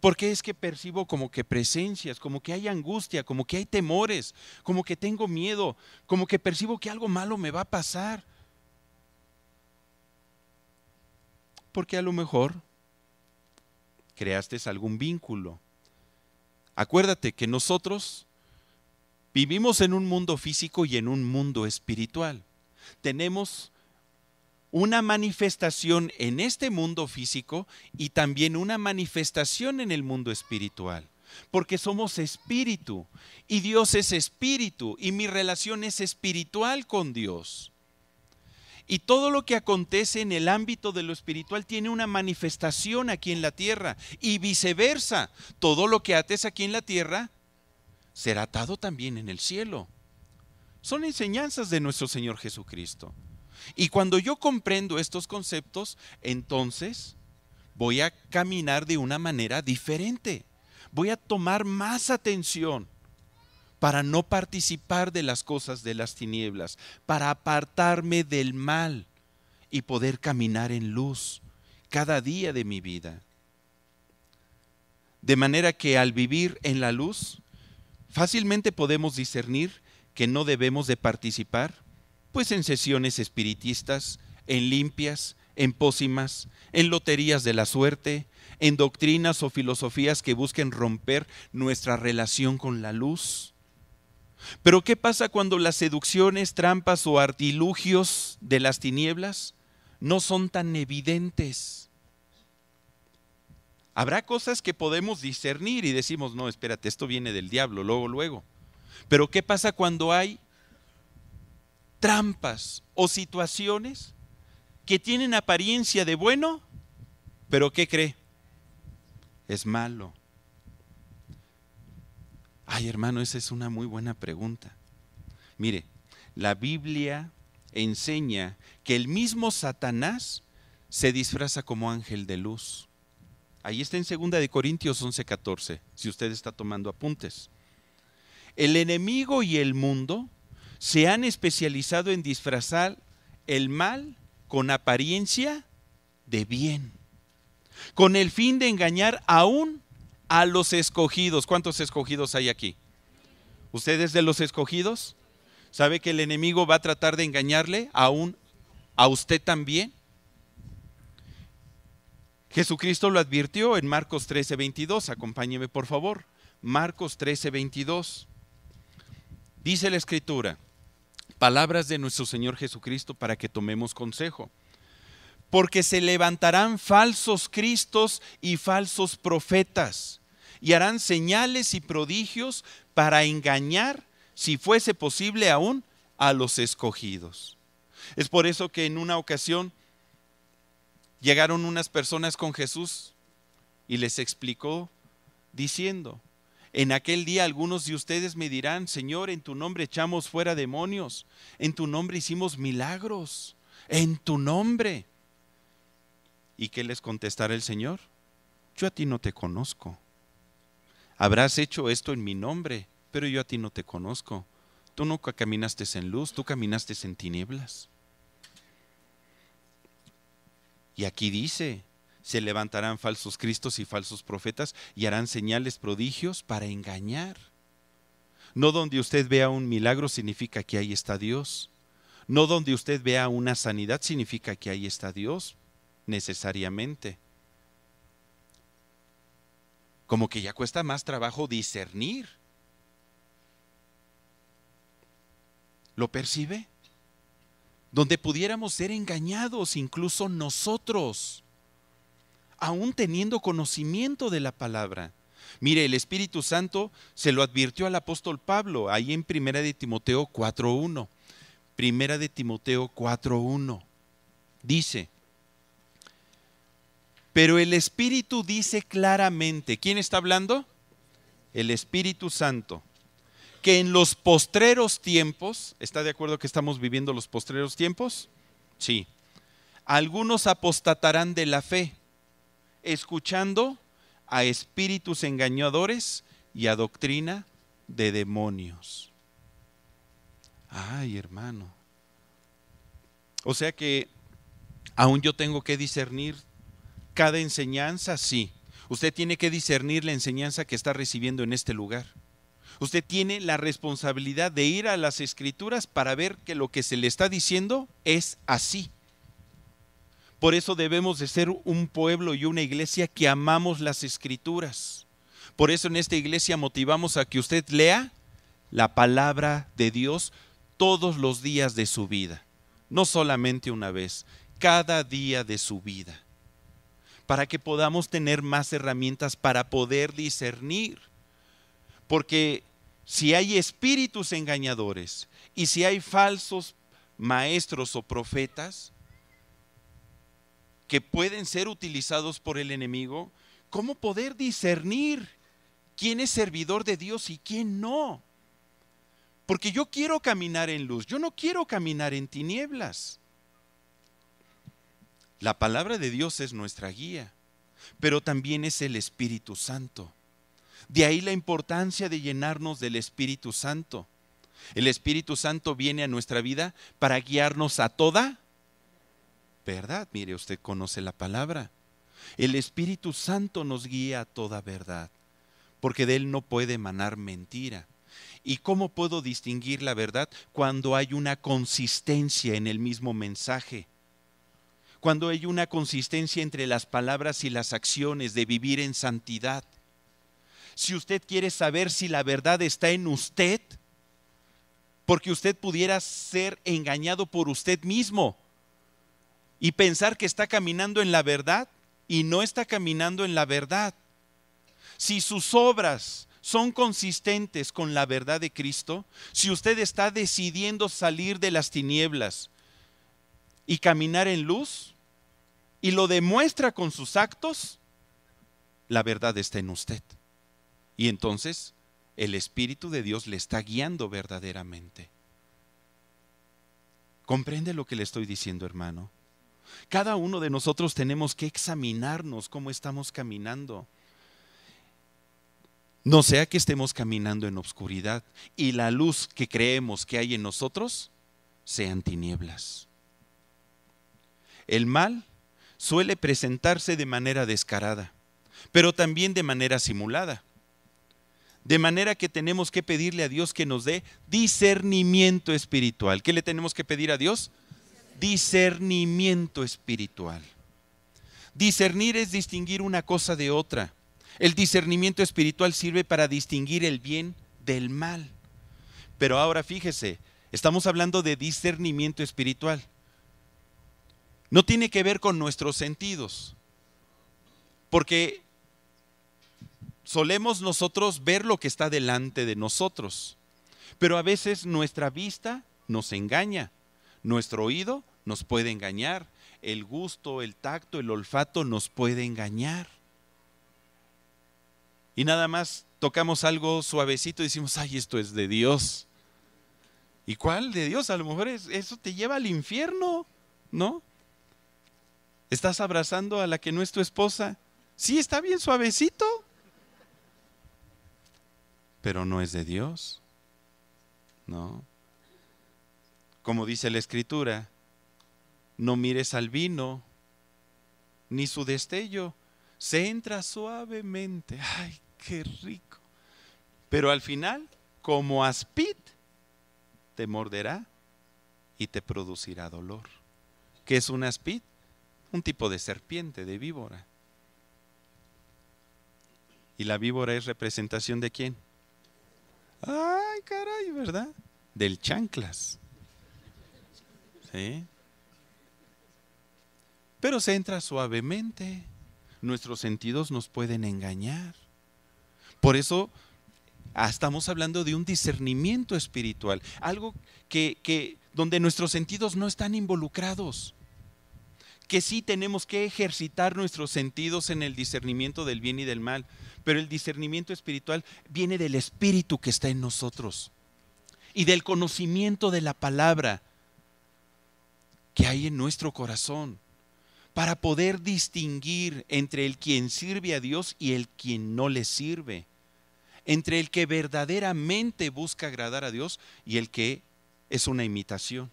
Porque es que percibo como que presencias, como que hay angustia, como que hay temores, como que tengo miedo, como que percibo que algo malo me va a pasar. Porque a lo mejor creaste algún vínculo. Acuérdate que nosotros vivimos en un mundo físico y en un mundo espiritual. Tenemos una manifestación en este mundo físico y también una manifestación en el mundo espiritual. Porque somos espíritu y Dios es espíritu y mi relación es espiritual con Dios. Y todo lo que acontece en el ámbito de lo espiritual tiene una manifestación aquí en la tierra y viceversa. Todo lo que ates aquí en la tierra será atado también en el cielo. Son enseñanzas de nuestro Señor Jesucristo. Y cuando yo comprendo estos conceptos, entonces voy a caminar de una manera diferente. Voy a tomar más atención para no participar de las cosas de las tinieblas, para apartarme del mal y poder caminar en luz cada día de mi vida. De manera que al vivir en la luz, fácilmente podemos discernir que no debemos de participar pues en sesiones espiritistas, en limpias, en pócimas, en loterías de la suerte, en doctrinas o filosofías que busquen romper nuestra relación con la luz. Pero ¿qué pasa cuando las seducciones, trampas o artilugios de las tinieblas no son tan evidentes? Habrá cosas que podemos discernir y decimos, no, espérate, esto viene del diablo, luego, luego. Pero ¿qué pasa cuando hay trampas o situaciones que tienen apariencia de bueno, pero ¿qué cree? Es malo. Ay, hermano, esa es una muy buena pregunta. Mire, la Biblia enseña que el mismo Satanás se disfraza como ángel de luz. Ahí está en 2 de Corintios 11:14, si usted está tomando apuntes. El enemigo y el mundo se han especializado en disfrazar el mal con apariencia de bien, con el fin de engañar aún a los escogidos. ¿Cuántos escogidos hay aquí? ¿Ustedes de los escogidos? ¿Sabe que el enemigo va a tratar de engañarle aún a usted también? Jesucristo lo advirtió en Marcos 13, 22. Acompáñeme por favor. Marcos 13, 22. Dice la escritura, palabras de nuestro Señor Jesucristo para que tomemos consejo. Porque se levantarán falsos cristos y falsos profetas y harán señales y prodigios para engañar, si fuese posible aún, a los escogidos. Es por eso que en una ocasión llegaron unas personas con Jesús y les explicó diciendo, en aquel día algunos de ustedes me dirán, Señor, en tu nombre echamos fuera demonios, en tu nombre hicimos milagros, en tu nombre. ¿Y qué les contestará el Señor? Yo a ti no te conozco. Habrás hecho esto en mi nombre, pero yo a ti no te conozco. Tú nunca caminaste en luz, tú caminaste en tinieblas. Y aquí dice, se levantarán falsos cristos y falsos profetas y harán señales, prodigios para engañar. No donde usted vea un milagro significa que ahí está Dios. No donde usted vea una sanidad significa que ahí está Dios, necesariamente. Como que ya cuesta más trabajo discernir. ¿Lo percibe? Donde pudiéramos ser engañados incluso nosotros aún teniendo conocimiento de la palabra. Mire, el Espíritu Santo se lo advirtió al apóstol Pablo ahí en Primera de Timoteo 4.1. Primera de Timoteo 4.1. Dice, pero el Espíritu dice claramente, ¿quién está hablando? El Espíritu Santo, que en los postreros tiempos, ¿está de acuerdo que estamos viviendo los postreros tiempos? Sí. Algunos apostatarán de la fe escuchando a espíritus engañadores y a doctrina de demonios. Ay, hermano. O sea que aún yo tengo que discernir cada enseñanza, sí. Usted tiene que discernir la enseñanza que está recibiendo en este lugar. Usted tiene la responsabilidad de ir a las escrituras para ver que lo que se le está diciendo es así. Por eso debemos de ser un pueblo y una iglesia que amamos las escrituras. Por eso en esta iglesia motivamos a que usted lea la palabra de Dios todos los días de su vida, no solamente una vez, cada día de su vida, para que podamos tener más herramientas para poder discernir. Porque si hay espíritus engañadores y si hay falsos maestros o profetas, que pueden ser utilizados por el enemigo, ¿cómo poder discernir quién es servidor de Dios y quién no? Porque yo quiero caminar en luz, yo no quiero caminar en tinieblas. La palabra de Dios es nuestra guía, pero también es el Espíritu Santo. De ahí la importancia de llenarnos del Espíritu Santo. El Espíritu Santo viene a nuestra vida para guiarnos a toda verdad. Mire, usted conoce la palabra. El Espíritu Santo nos guía a toda verdad, porque de Él no puede emanar mentira. ¿Y cómo puedo distinguir la verdad cuando hay una consistencia en el mismo mensaje? Cuando hay una consistencia entre las palabras y las acciones de vivir en santidad. Si usted quiere saber si la verdad está en usted, porque usted pudiera ser engañado por usted mismo y pensar que está caminando en la verdad y no está caminando en la verdad. Si sus obras son consistentes con la verdad de Cristo, si usted está decidiendo salir de las tinieblas y caminar en luz y lo demuestra con sus actos, la verdad está en usted. Y entonces el Espíritu de Dios le está guiando verdaderamente. ¿Comprende lo que le estoy diciendo, hermano? Cada uno de nosotros tenemos que examinarnos cómo estamos caminando. No sea que estemos caminando en obscuridad y la luz que creemos que hay en nosotros sean tinieblas. El mal suele presentarse de manera descarada, pero también de manera simulada. De manera que tenemos que pedirle a Dios que nos dé discernimiento espiritual. ¿Qué le tenemos que pedir a Dios? Discernimiento espiritual. Discernir es distinguir una cosa de otra. El discernimiento espiritual sirve para distinguir el bien del mal. Pero ahora fíjese, estamos hablando de discernimiento espiritual. No tiene que ver con nuestros sentidos, porque solemos nosotros ver lo que está delante de nosotros, pero a veces nuestra vista nos engaña. Nuestro oído nos puede engañar, el gusto, el tacto, el olfato nos puede engañar. Y nada más tocamos algo suavecito y decimos, ay, esto es de Dios. ¿Y cuál de Dios? A lo mejor eso te lleva al infierno, ¿no? Estás abrazando a la que no es tu esposa. Sí, está bien suavecito, pero no es de Dios, ¿no? Como dice la escritura, no mires al vino ni su destello. Se entra suavemente. Ay, qué rico. Pero al final, como aspid, te morderá y te producirá dolor. ¿Qué es un aspid? Un tipo de serpiente, de víbora. ¿Y la víbora es representación de quién? Ay, caray, ¿verdad? Del chanclas. Pero se entra suavemente. Nuestros sentidos nos pueden engañar. Por eso ah, estamos hablando de un discernimiento espiritual, algo que, que donde nuestros sentidos no están involucrados que sí tenemos que ejercitar nuestros sentidos en el discernimiento del bien y del mal, pero el discernimiento espiritual viene del espíritu que está en nosotros y del conocimiento de la palabra que hay en nuestro corazón para poder distinguir entre el quien sirve a Dios y el quien no le sirve, entre el que verdaderamente busca agradar a Dios y el que es una imitación.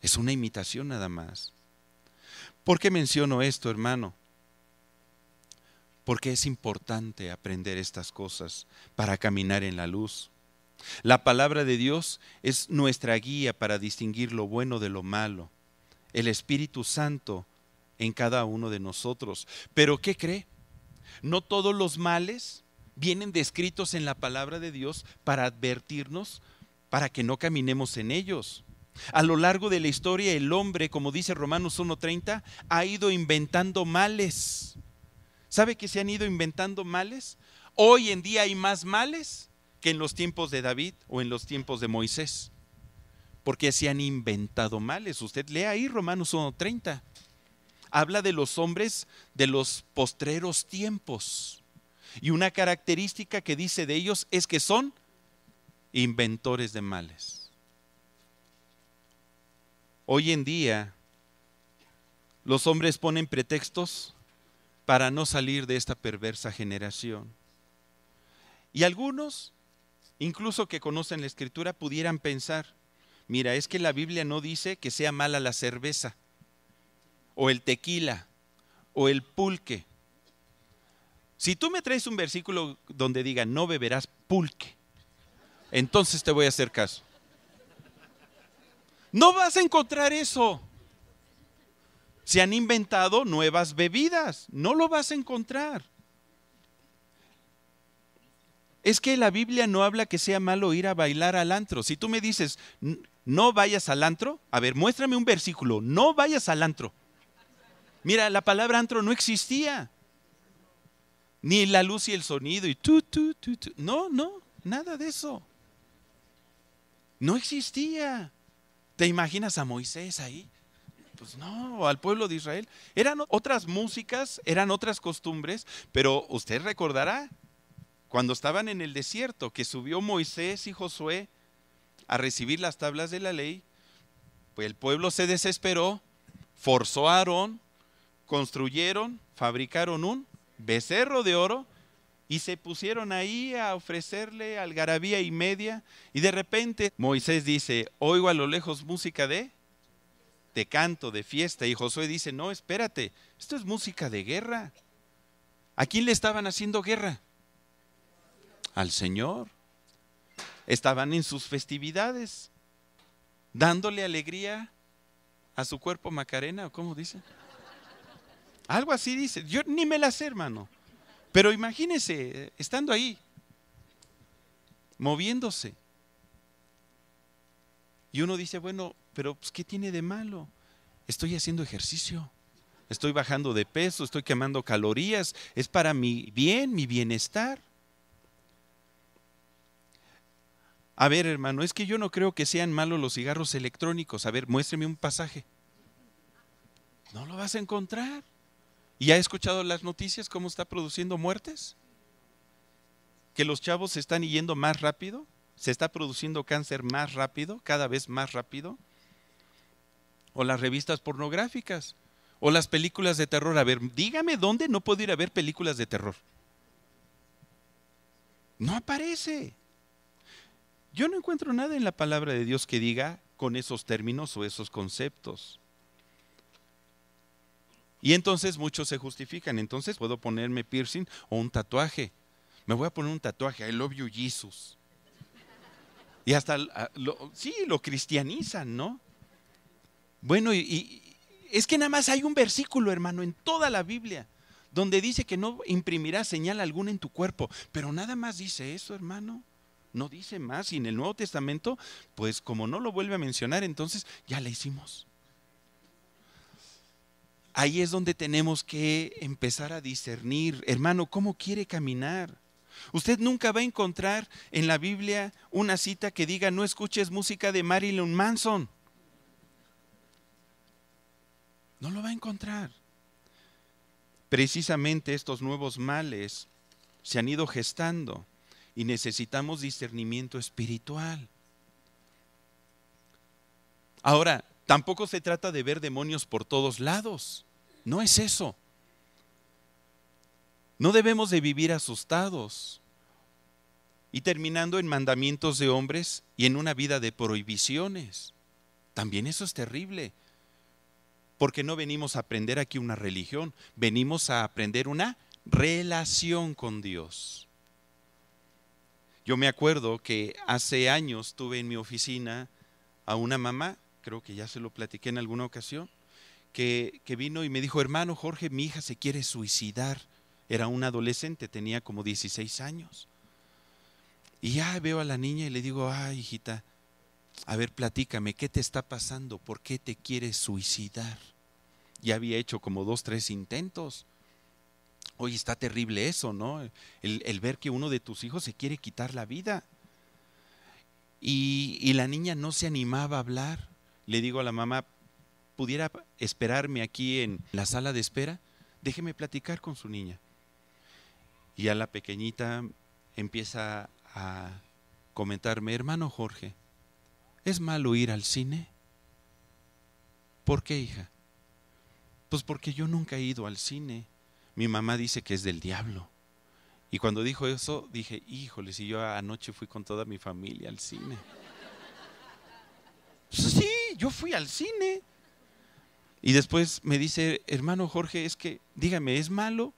Es una imitación nada más. ¿Por qué menciono esto, hermano? Porque es importante aprender estas cosas para caminar en la luz. La palabra de Dios es nuestra guía para distinguir lo bueno de lo malo. El Espíritu Santo en cada uno de nosotros. Pero ¿qué cree? No todos los males vienen descritos en la palabra de Dios para advertirnos, para que no caminemos en ellos. A lo largo de la historia el hombre, como dice Romanos 1.30, ha ido inventando males. ¿Sabe que se han ido inventando males? Hoy en día hay más males que en los tiempos de David o en los tiempos de Moisés. Porque se han inventado males. Usted lea ahí Romanos 1.30. Habla de los hombres de los postreros tiempos. Y una característica que dice de ellos es que son inventores de males. Hoy en día los hombres ponen pretextos para no salir de esta perversa generación. Y algunos, incluso que conocen la escritura, pudieran pensar, mira, es que la Biblia no dice que sea mala la cerveza, o el tequila, o el pulque. Si tú me traes un versículo donde diga, no beberás pulque, entonces te voy a hacer caso. No vas a encontrar eso. Se han inventado nuevas bebidas. No lo vas a encontrar. Es que la Biblia no habla que sea malo ir a bailar al antro. Si tú me dices, no vayas al antro, a ver, muéstrame un versículo, no vayas al antro. Mira, la palabra antro no existía. Ni la luz y el sonido y tú, tú, tú, tú. No, no, nada de eso. No existía. ¿Te imaginas a Moisés ahí? Pues no, al pueblo de Israel. Eran otras músicas, eran otras costumbres, pero usted recordará cuando estaban en el desierto que subió Moisés y Josué a recibir las tablas de la ley, pues el pueblo se desesperó, forzó a Aarón, construyeron, fabricaron un becerro de oro y se pusieron ahí a ofrecerle algarabía y media. Y de repente Moisés dice, oigo a lo lejos música de, de canto, de fiesta. Y Josué dice, no, espérate, esto es música de guerra. ¿A quién le estaban haciendo guerra? Al Señor. Estaban en sus festividades, dándole alegría a su cuerpo Macarena, o cómo dice. Algo así dice. Yo ni me la sé, hermano. Pero imagínese, estando ahí, moviéndose. Y uno dice, bueno, pero pues, ¿qué tiene de malo? Estoy haciendo ejercicio, estoy bajando de peso, estoy quemando calorías, es para mi bien, mi bienestar. A ver, hermano, es que yo no creo que sean malos los cigarros electrónicos. A ver, muéstreme un pasaje. No lo vas a encontrar. ¿Y ha escuchado las noticias cómo está produciendo muertes? Que los chavos se están yendo más rápido, se está produciendo cáncer más rápido, cada vez más rápido. O las revistas pornográficas, o las películas de terror. A ver, dígame dónde no puedo ir a ver películas de terror. No aparece. Yo no encuentro nada en la palabra de Dios que diga con esos términos o esos conceptos. Y entonces muchos se justifican. Entonces puedo ponerme piercing o un tatuaje. Me voy a poner un tatuaje. I love you, Jesus. Y hasta, lo, sí, lo cristianizan, ¿no? Bueno, y, es que nada más hay un versículo, hermano, en toda la Biblia, donde dice que no imprimirá señal alguna en tu cuerpo. Pero nada más dice eso, hermano. No dice más. Y en el Nuevo Testamento, pues como no lo vuelve a mencionar, entonces ya le hicimos. Ahí es donde tenemos que empezar a discernir, hermano, cómo quiere caminar. Usted nunca va a encontrar en la Biblia una cita que diga no escuches música de Marilyn Manson. No lo va a encontrar. Precisamente estos nuevos males se han ido gestando y necesitamos discernimiento espiritual. Ahora, tampoco se trata de ver demonios por todos lados. No es eso. No debemos de vivir asustados y terminando en mandamientos de hombres y en una vida de prohibiciones. También eso es terrible, porque no venimos a aprender aquí una religión, venimos a aprender una relación con Dios. Yo me acuerdo que hace años tuve en mi oficina a una mamá, creo que ya se lo platiqué en alguna ocasión, que, que vino y me dijo, hermano Jorge, mi hija se quiere suicidar. Era un adolescente, tenía como 16 años. Y ya veo a la niña y le digo, ay, hijita, a ver, platícame, ¿qué te está pasando? ¿Por qué te quieres suicidar? Ya había hecho como dos, tres intentos. Oye, está terrible eso, ¿no? El, ver que uno de tus hijos se quiere quitar la vida. Y, y la niña no se animaba a hablar. Le digo a la mamá, ¿pudiera esperarme aquí en la sala de espera? Déjeme platicar con su niña. Y ya la pequeñita empieza a comentarme, hermano Jorge, ¿es malo ir al cine? ¿Por qué, hija? Pues porque yo nunca he ido al cine. Mi mamá dice que es del diablo. Y cuando dijo eso, dije, híjole, si yo anoche fui con toda mi familia al cine. Sí, yo fui al cine. Y después me dice, hermano Jorge, es que, dígame, ¿es malo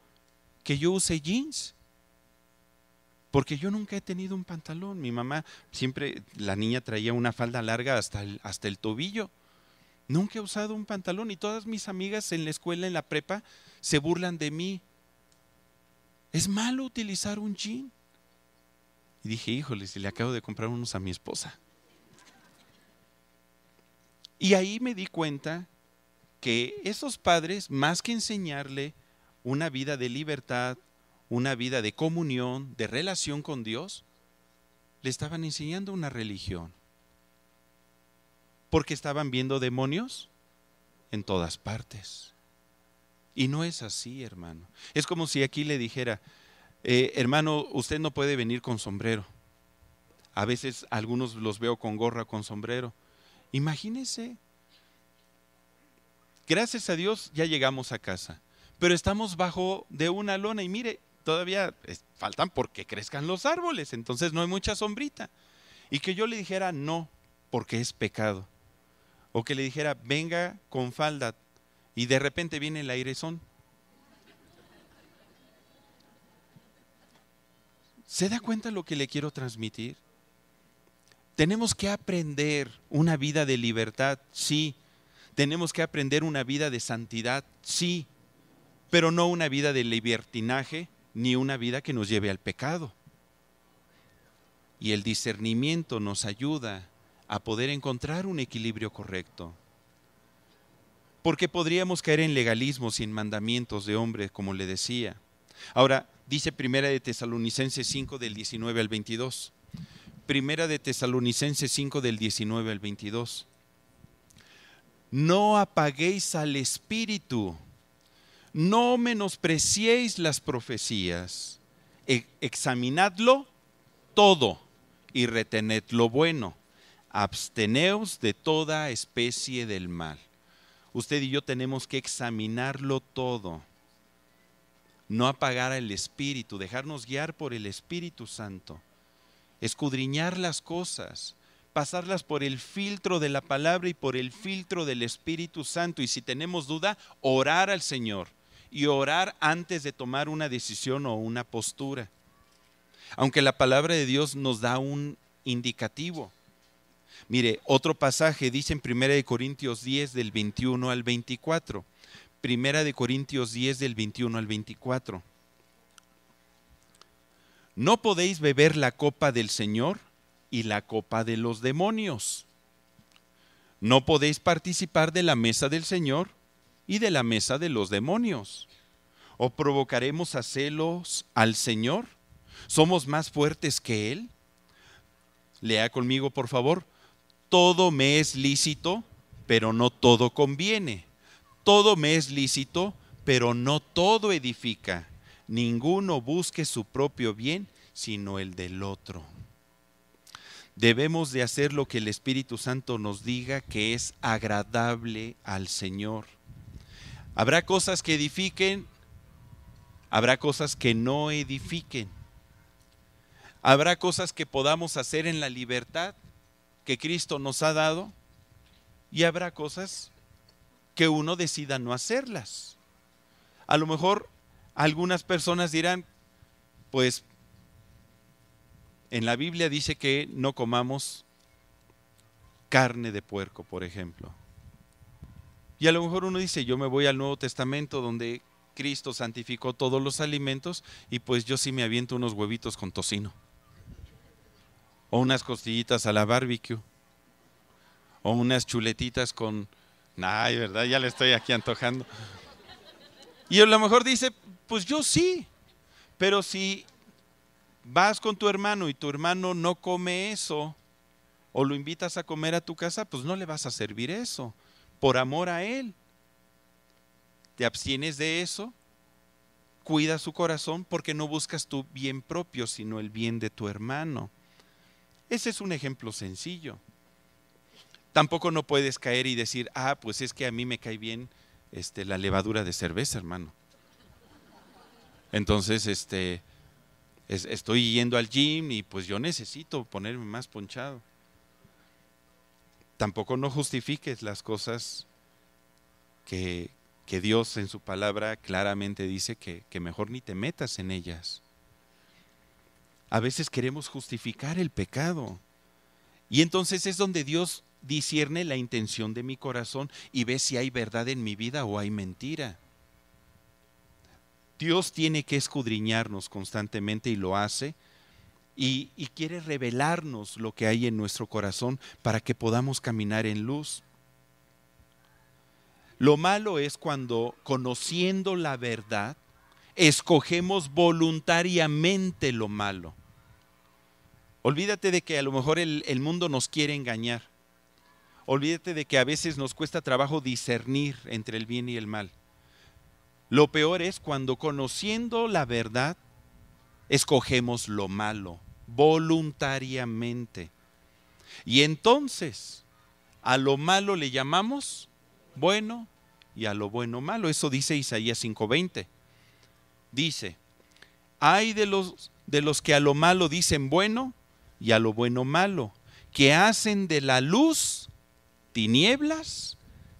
que yo use jeans? Porque yo nunca he tenido un pantalón. Mi mamá siempre, la niña traía una falda larga hasta el, hasta el tobillo. Nunca he usado un pantalón y todas mis amigas en la escuela, en la prepa, se burlan de mí. ¿Es malo utilizar un jean? Y dije, híjole, si le acabo de comprar unos a mi esposa. Y ahí me di cuenta que esos padres, más que enseñarle una vida de libertad, una vida de comunión, de relación con Dios, le estaban enseñando una religión. Porque estaban viendo demonios en todas partes. Y no es así, hermano. Es como si aquí le dijera, eh, hermano, usted no puede venir con sombrero. A veces algunos los veo con gorra, con sombrero. Imagínese. Gracias a Dios ya llegamos a casa, pero estamos bajo de una lona y mire, todavía faltan porque crezcan los árboles, entonces no hay mucha sombrita. Y que yo le dijera no, porque es pecado. O que le dijera, venga con falda, y de repente viene el airezón. ¿Se da cuenta lo que le quiero transmitir? Tenemos que aprender una vida de libertad, sí. Tenemos que aprender una vida de santidad, sí. Pero no una vida de libertinaje, ni una vida que nos lleve al pecado. Y el discernimiento nos ayuda a poder encontrar un equilibrio correcto. Porque podríamos caer en legalismo sin mandamientos de hombre, como le decía. Ahora, dice Primera de Tesalonicenses 5 del 19 al 22. Primera de Tesalonicenses 5 del 19 al 22. No apaguéis al espíritu no menospreciéis las profecías, e, examinadlo todo y retened lo bueno, absteneos de toda especie del mal. Usted y yo tenemos que examinarlo todo, no apagar el Espíritu, dejarnos guiar por el Espíritu Santo, escudriñar las cosas, pasarlas por el filtro de la palabra y por el filtro del Espíritu Santo. Y si tenemos duda, orar al Señor y orar antes de tomar una decisión o una postura. Aunque la palabra de Dios nos da un indicativo. Mire, otro pasaje dice en 1 Corintios 10 del 21 al 24. Primera de Corintios 10 del 21 al 24. No podéis beber la copa del Señor y la copa de los demonios. No podéis participar de la mesa del Señor y de la mesa de los demonios. ¿O provocaremos a celos al Señor? ¿Somos más fuertes que Él? Lea conmigo, por favor. Todo me es lícito, pero no todo conviene todo me es lícito, pero no todo edifica. Ninguno busque su propio bien, sino el del otro. Debemos de hacer lo que el Espíritu Santo nos diga que es agradable al Señor. Habrá cosas que edifiquen, habrá cosas que no edifiquen. Habrá cosas que podamos hacer en la libertad que Cristo nos ha dado y habrá cosas que uno decida no hacerlas. A lo mejor algunas personas dirán, pues en la Biblia dice que no comamos carne de puerco, por ejemplo. Y a lo mejor uno dice, yo me voy al Nuevo Testamento donde Cristo santificó todos los alimentos y pues yo sí me aviento unos huevitos con tocino. O unas costillitas a la barbecue. O unas chuletitas con Ay, ¿verdad? Ya le estoy aquí antojando. Y a lo mejor dice, pues yo sí, pero si vas con tu hermano y tu hermano no come eso, o lo invitas a comer a tu casa, pues no le vas a servir eso, por amor a él. Te abstienes de eso, cuida su corazón porque no buscas tu bien propio, sino el bien de tu hermano. Ese es un ejemplo sencillo. Tampoco no puedes caer y decir, ah, pues es que a mí me cae bien este, la levadura de cerveza, hermano. Entonces, este, estoy yendo al gym y pues yo necesito ponerme más ponchado. Tampoco no justifiques las cosas que, que Dios en su palabra claramente dice que, que mejor ni te metas en ellas. A veces queremos justificar el pecado. Y entonces es donde Dios discierne la intención de mi corazón y ve si hay verdad en mi vida o hay mentira. Dios tiene que escudriñarnos constantemente y lo hace y, y, quiere revelarnos lo que hay en nuestro corazón para que podamos caminar en luz. Lo malo es cuando conociendo la verdad, escogemos voluntariamente lo malo. Olvídate de que a lo mejor el, el mundo nos quiere engañar. Olvídate de que a veces nos cuesta trabajo discernir entre el bien y el mal. Lo peor es cuando conociendo la verdad, escogemos lo malo voluntariamente. Y entonces a lo malo le llamamos bueno y a lo bueno malo. Eso dice Isaías 5:20. Dice, hay de los, de los que a lo malo dicen bueno y a lo bueno malo, que hacen de la luz tinieblas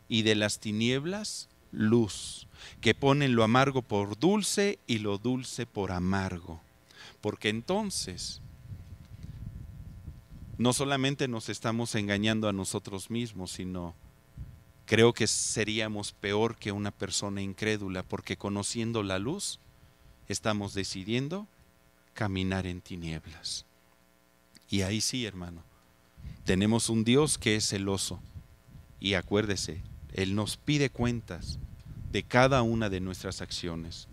y de las tinieblas luz, que ponen lo amargo por dulce y lo dulce por amargo. Porque entonces no solamente nos estamos engañando a nosotros mismos, sino creo que seríamos peor que una persona incrédula, porque conociendo la luz, estamos decidiendo caminar en tinieblas. Y ahí sí, hermano, tenemos un Dios que es celoso, y acuérdese, Él nos pide cuentas de cada una de nuestras acciones.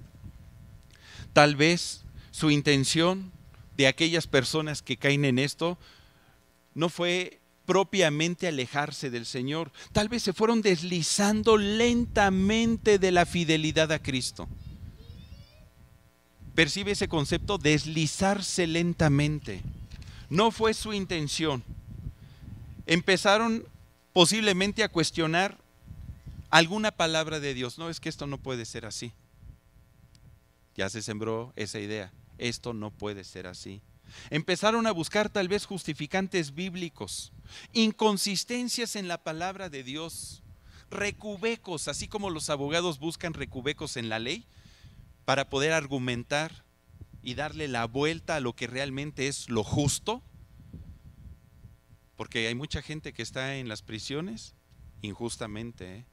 Tal vez su intención de aquellas personas que caen en esto no fue propiamente alejarse del Señor. Tal vez se fueron deslizando lentamente de la fidelidad a Cristo. Percibe ese concepto, deslizarse lentamente. No fue su intención. Empezaron posiblemente a cuestionar alguna palabra de Dios. No, es que esto no puede ser así. Ya se sembró esa idea. Esto no puede ser así. Empezaron a buscar tal vez justificantes bíblicos, inconsistencias en la palabra de Dios, recubecos, así como los abogados buscan recubecos en la ley para poder argumentar y darle la vuelta a lo que realmente es lo justo. Porque hay mucha gente que está en las prisiones injustamente. ¿eh?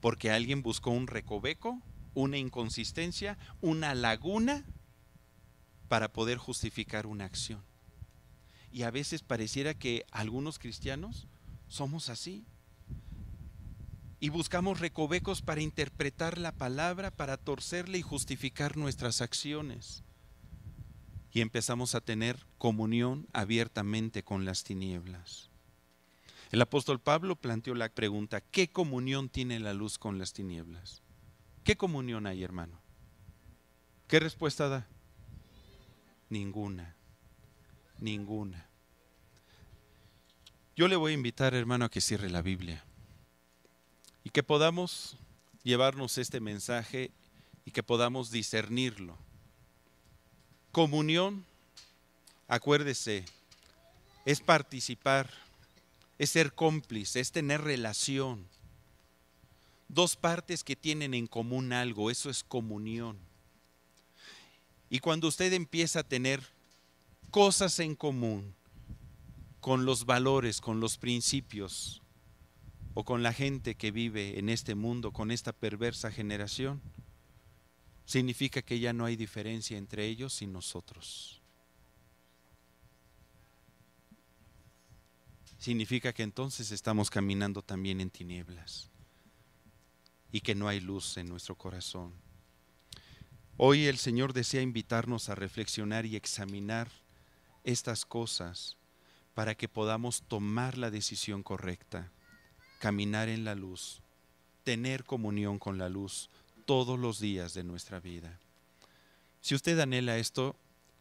Porque alguien buscó un recoveco, una inconsistencia, una laguna para poder justificar una acción. Y a veces pareciera que algunos cristianos somos así. Y buscamos recovecos para interpretar la palabra, para torcerle y justificar nuestras acciones. Y empezamos a tener comunión abiertamente con las tinieblas. El apóstol Pablo planteó la pregunta, ¿qué comunión tiene la luz con las tinieblas? ¿Qué comunión hay, hermano? ¿Qué respuesta da? Ninguna, ninguna. Yo le voy a invitar, hermano, a que cierre la Biblia y que podamos llevarnos este mensaje y que podamos discernirlo. Comunión, acuérdese, es participar, es ser cómplice, es tener relación. Dos partes que tienen en común algo, eso es comunión. Y cuando usted empieza a tener cosas en común con los valores, con los principios, o con la gente que vive en este mundo, con esta perversa generación, significa que ya no hay diferencia entre ellos y nosotros. Significa que entonces estamos caminando también en tinieblas y que no hay luz en nuestro corazón. Hoy el Señor desea invitarnos a reflexionar y examinar estas cosas para que podamos tomar la decisión correcta caminar en la luz, tener comunión con la luz todos los días de nuestra vida. Si usted anhela esto,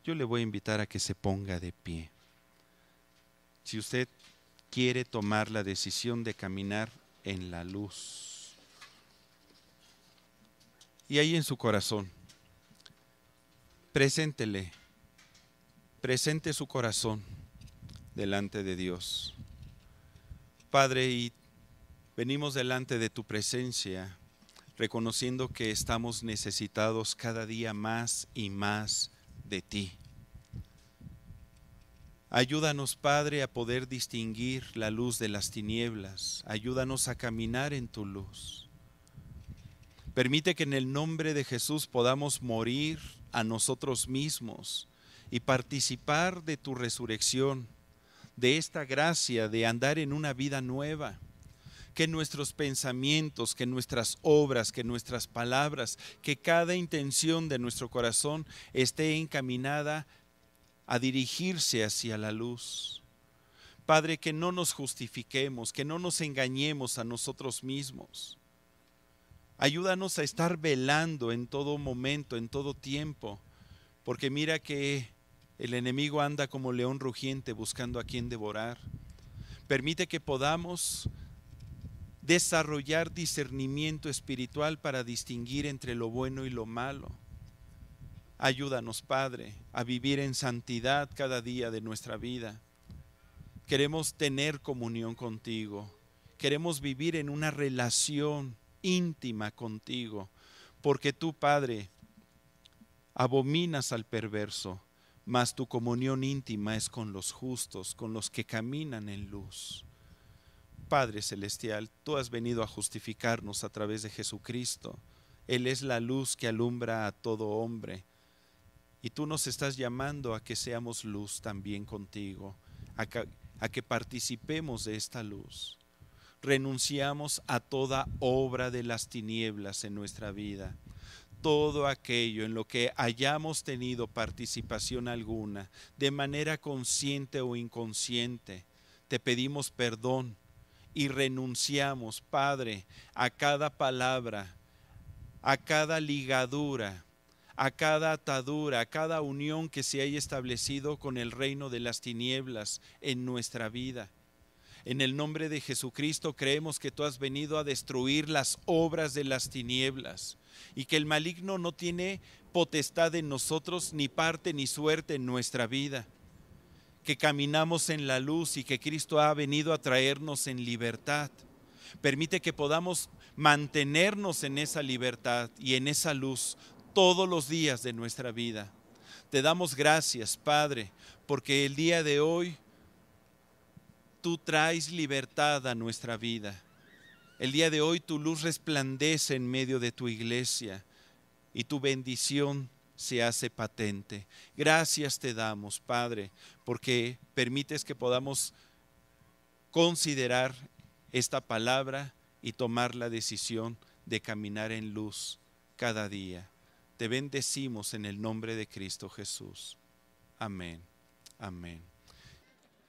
yo le voy a invitar a que se ponga de pie. Si usted quiere tomar la decisión de caminar en la luz. Y ahí en su corazón, preséntele, presente su corazón delante de Dios. Padre, y Venimos delante de tu presencia, reconociendo que estamos necesitados cada día más y más de ti. Ayúdanos, Padre, a poder distinguir la luz de las tinieblas. Ayúdanos a caminar en tu luz. Permite que en el nombre de Jesús podamos morir a nosotros mismos y participar de tu resurrección, de esta gracia de andar en una vida nueva que nuestros pensamientos, que nuestras obras, que nuestras palabras, que cada intención de nuestro corazón esté encaminada a dirigirse hacia la luz. Padre, que no nos justifiquemos, que no nos engañemos a nosotros mismos. Ayúdanos a estar velando en todo momento, en todo tiempo, porque mira que el enemigo anda como león rugiente buscando a quien devorar. Permite que podamos desarrollar discernimiento espiritual para distinguir entre lo bueno y lo malo. Ayúdanos, Padre, a vivir en santidad cada día de nuestra vida. Queremos tener comunión contigo. Queremos vivir en una relación íntima contigo, porque tú, Padre, abominas al perverso, mas tu comunión íntima es con los justos, con los que caminan en luz. Padre Celestial, tú has venido a justificarnos a través de Jesucristo. Él es la luz que alumbra a todo hombre. Y tú nos estás llamando a que seamos luz también contigo, a que, a que participemos de esta luz. Renunciamos a toda obra de las tinieblas en nuestra vida todo aquello en lo que hayamos tenido participación alguna, de manera consciente o inconsciente, te pedimos perdón y renunciamos, Padre, a cada palabra, a cada ligadura, a cada atadura, a cada unión que se haya establecido con el reino de las tinieblas en nuestra vida. En el nombre de Jesucristo creemos que tú has venido a destruir las obras de las tinieblas. y que el maligno no tiene potestad en nosotros, ni parte ni suerte en nuestra vida, que caminamos en la luz y que Cristo ha venido a traernos en libertad. Permite que podamos mantenernos en esa libertad y en esa luz todos los días de nuestra vida. Te damos gracias, Padre, porque el día de hoy tú traes libertad a nuestra vida. El día de hoy tu luz resplandece en medio de tu iglesia y tu bendición se hace patente. Gracias te damos, Padre, porque permites que podamos considerar esta palabra y tomar la decisión de caminar en luz cada día. Te bendecimos en el nombre de Cristo Jesús. Amén. Amén.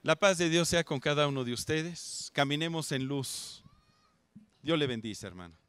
La paz de Dios sea con cada uno de ustedes. Caminemos en luz. Dios le bendice, hermano.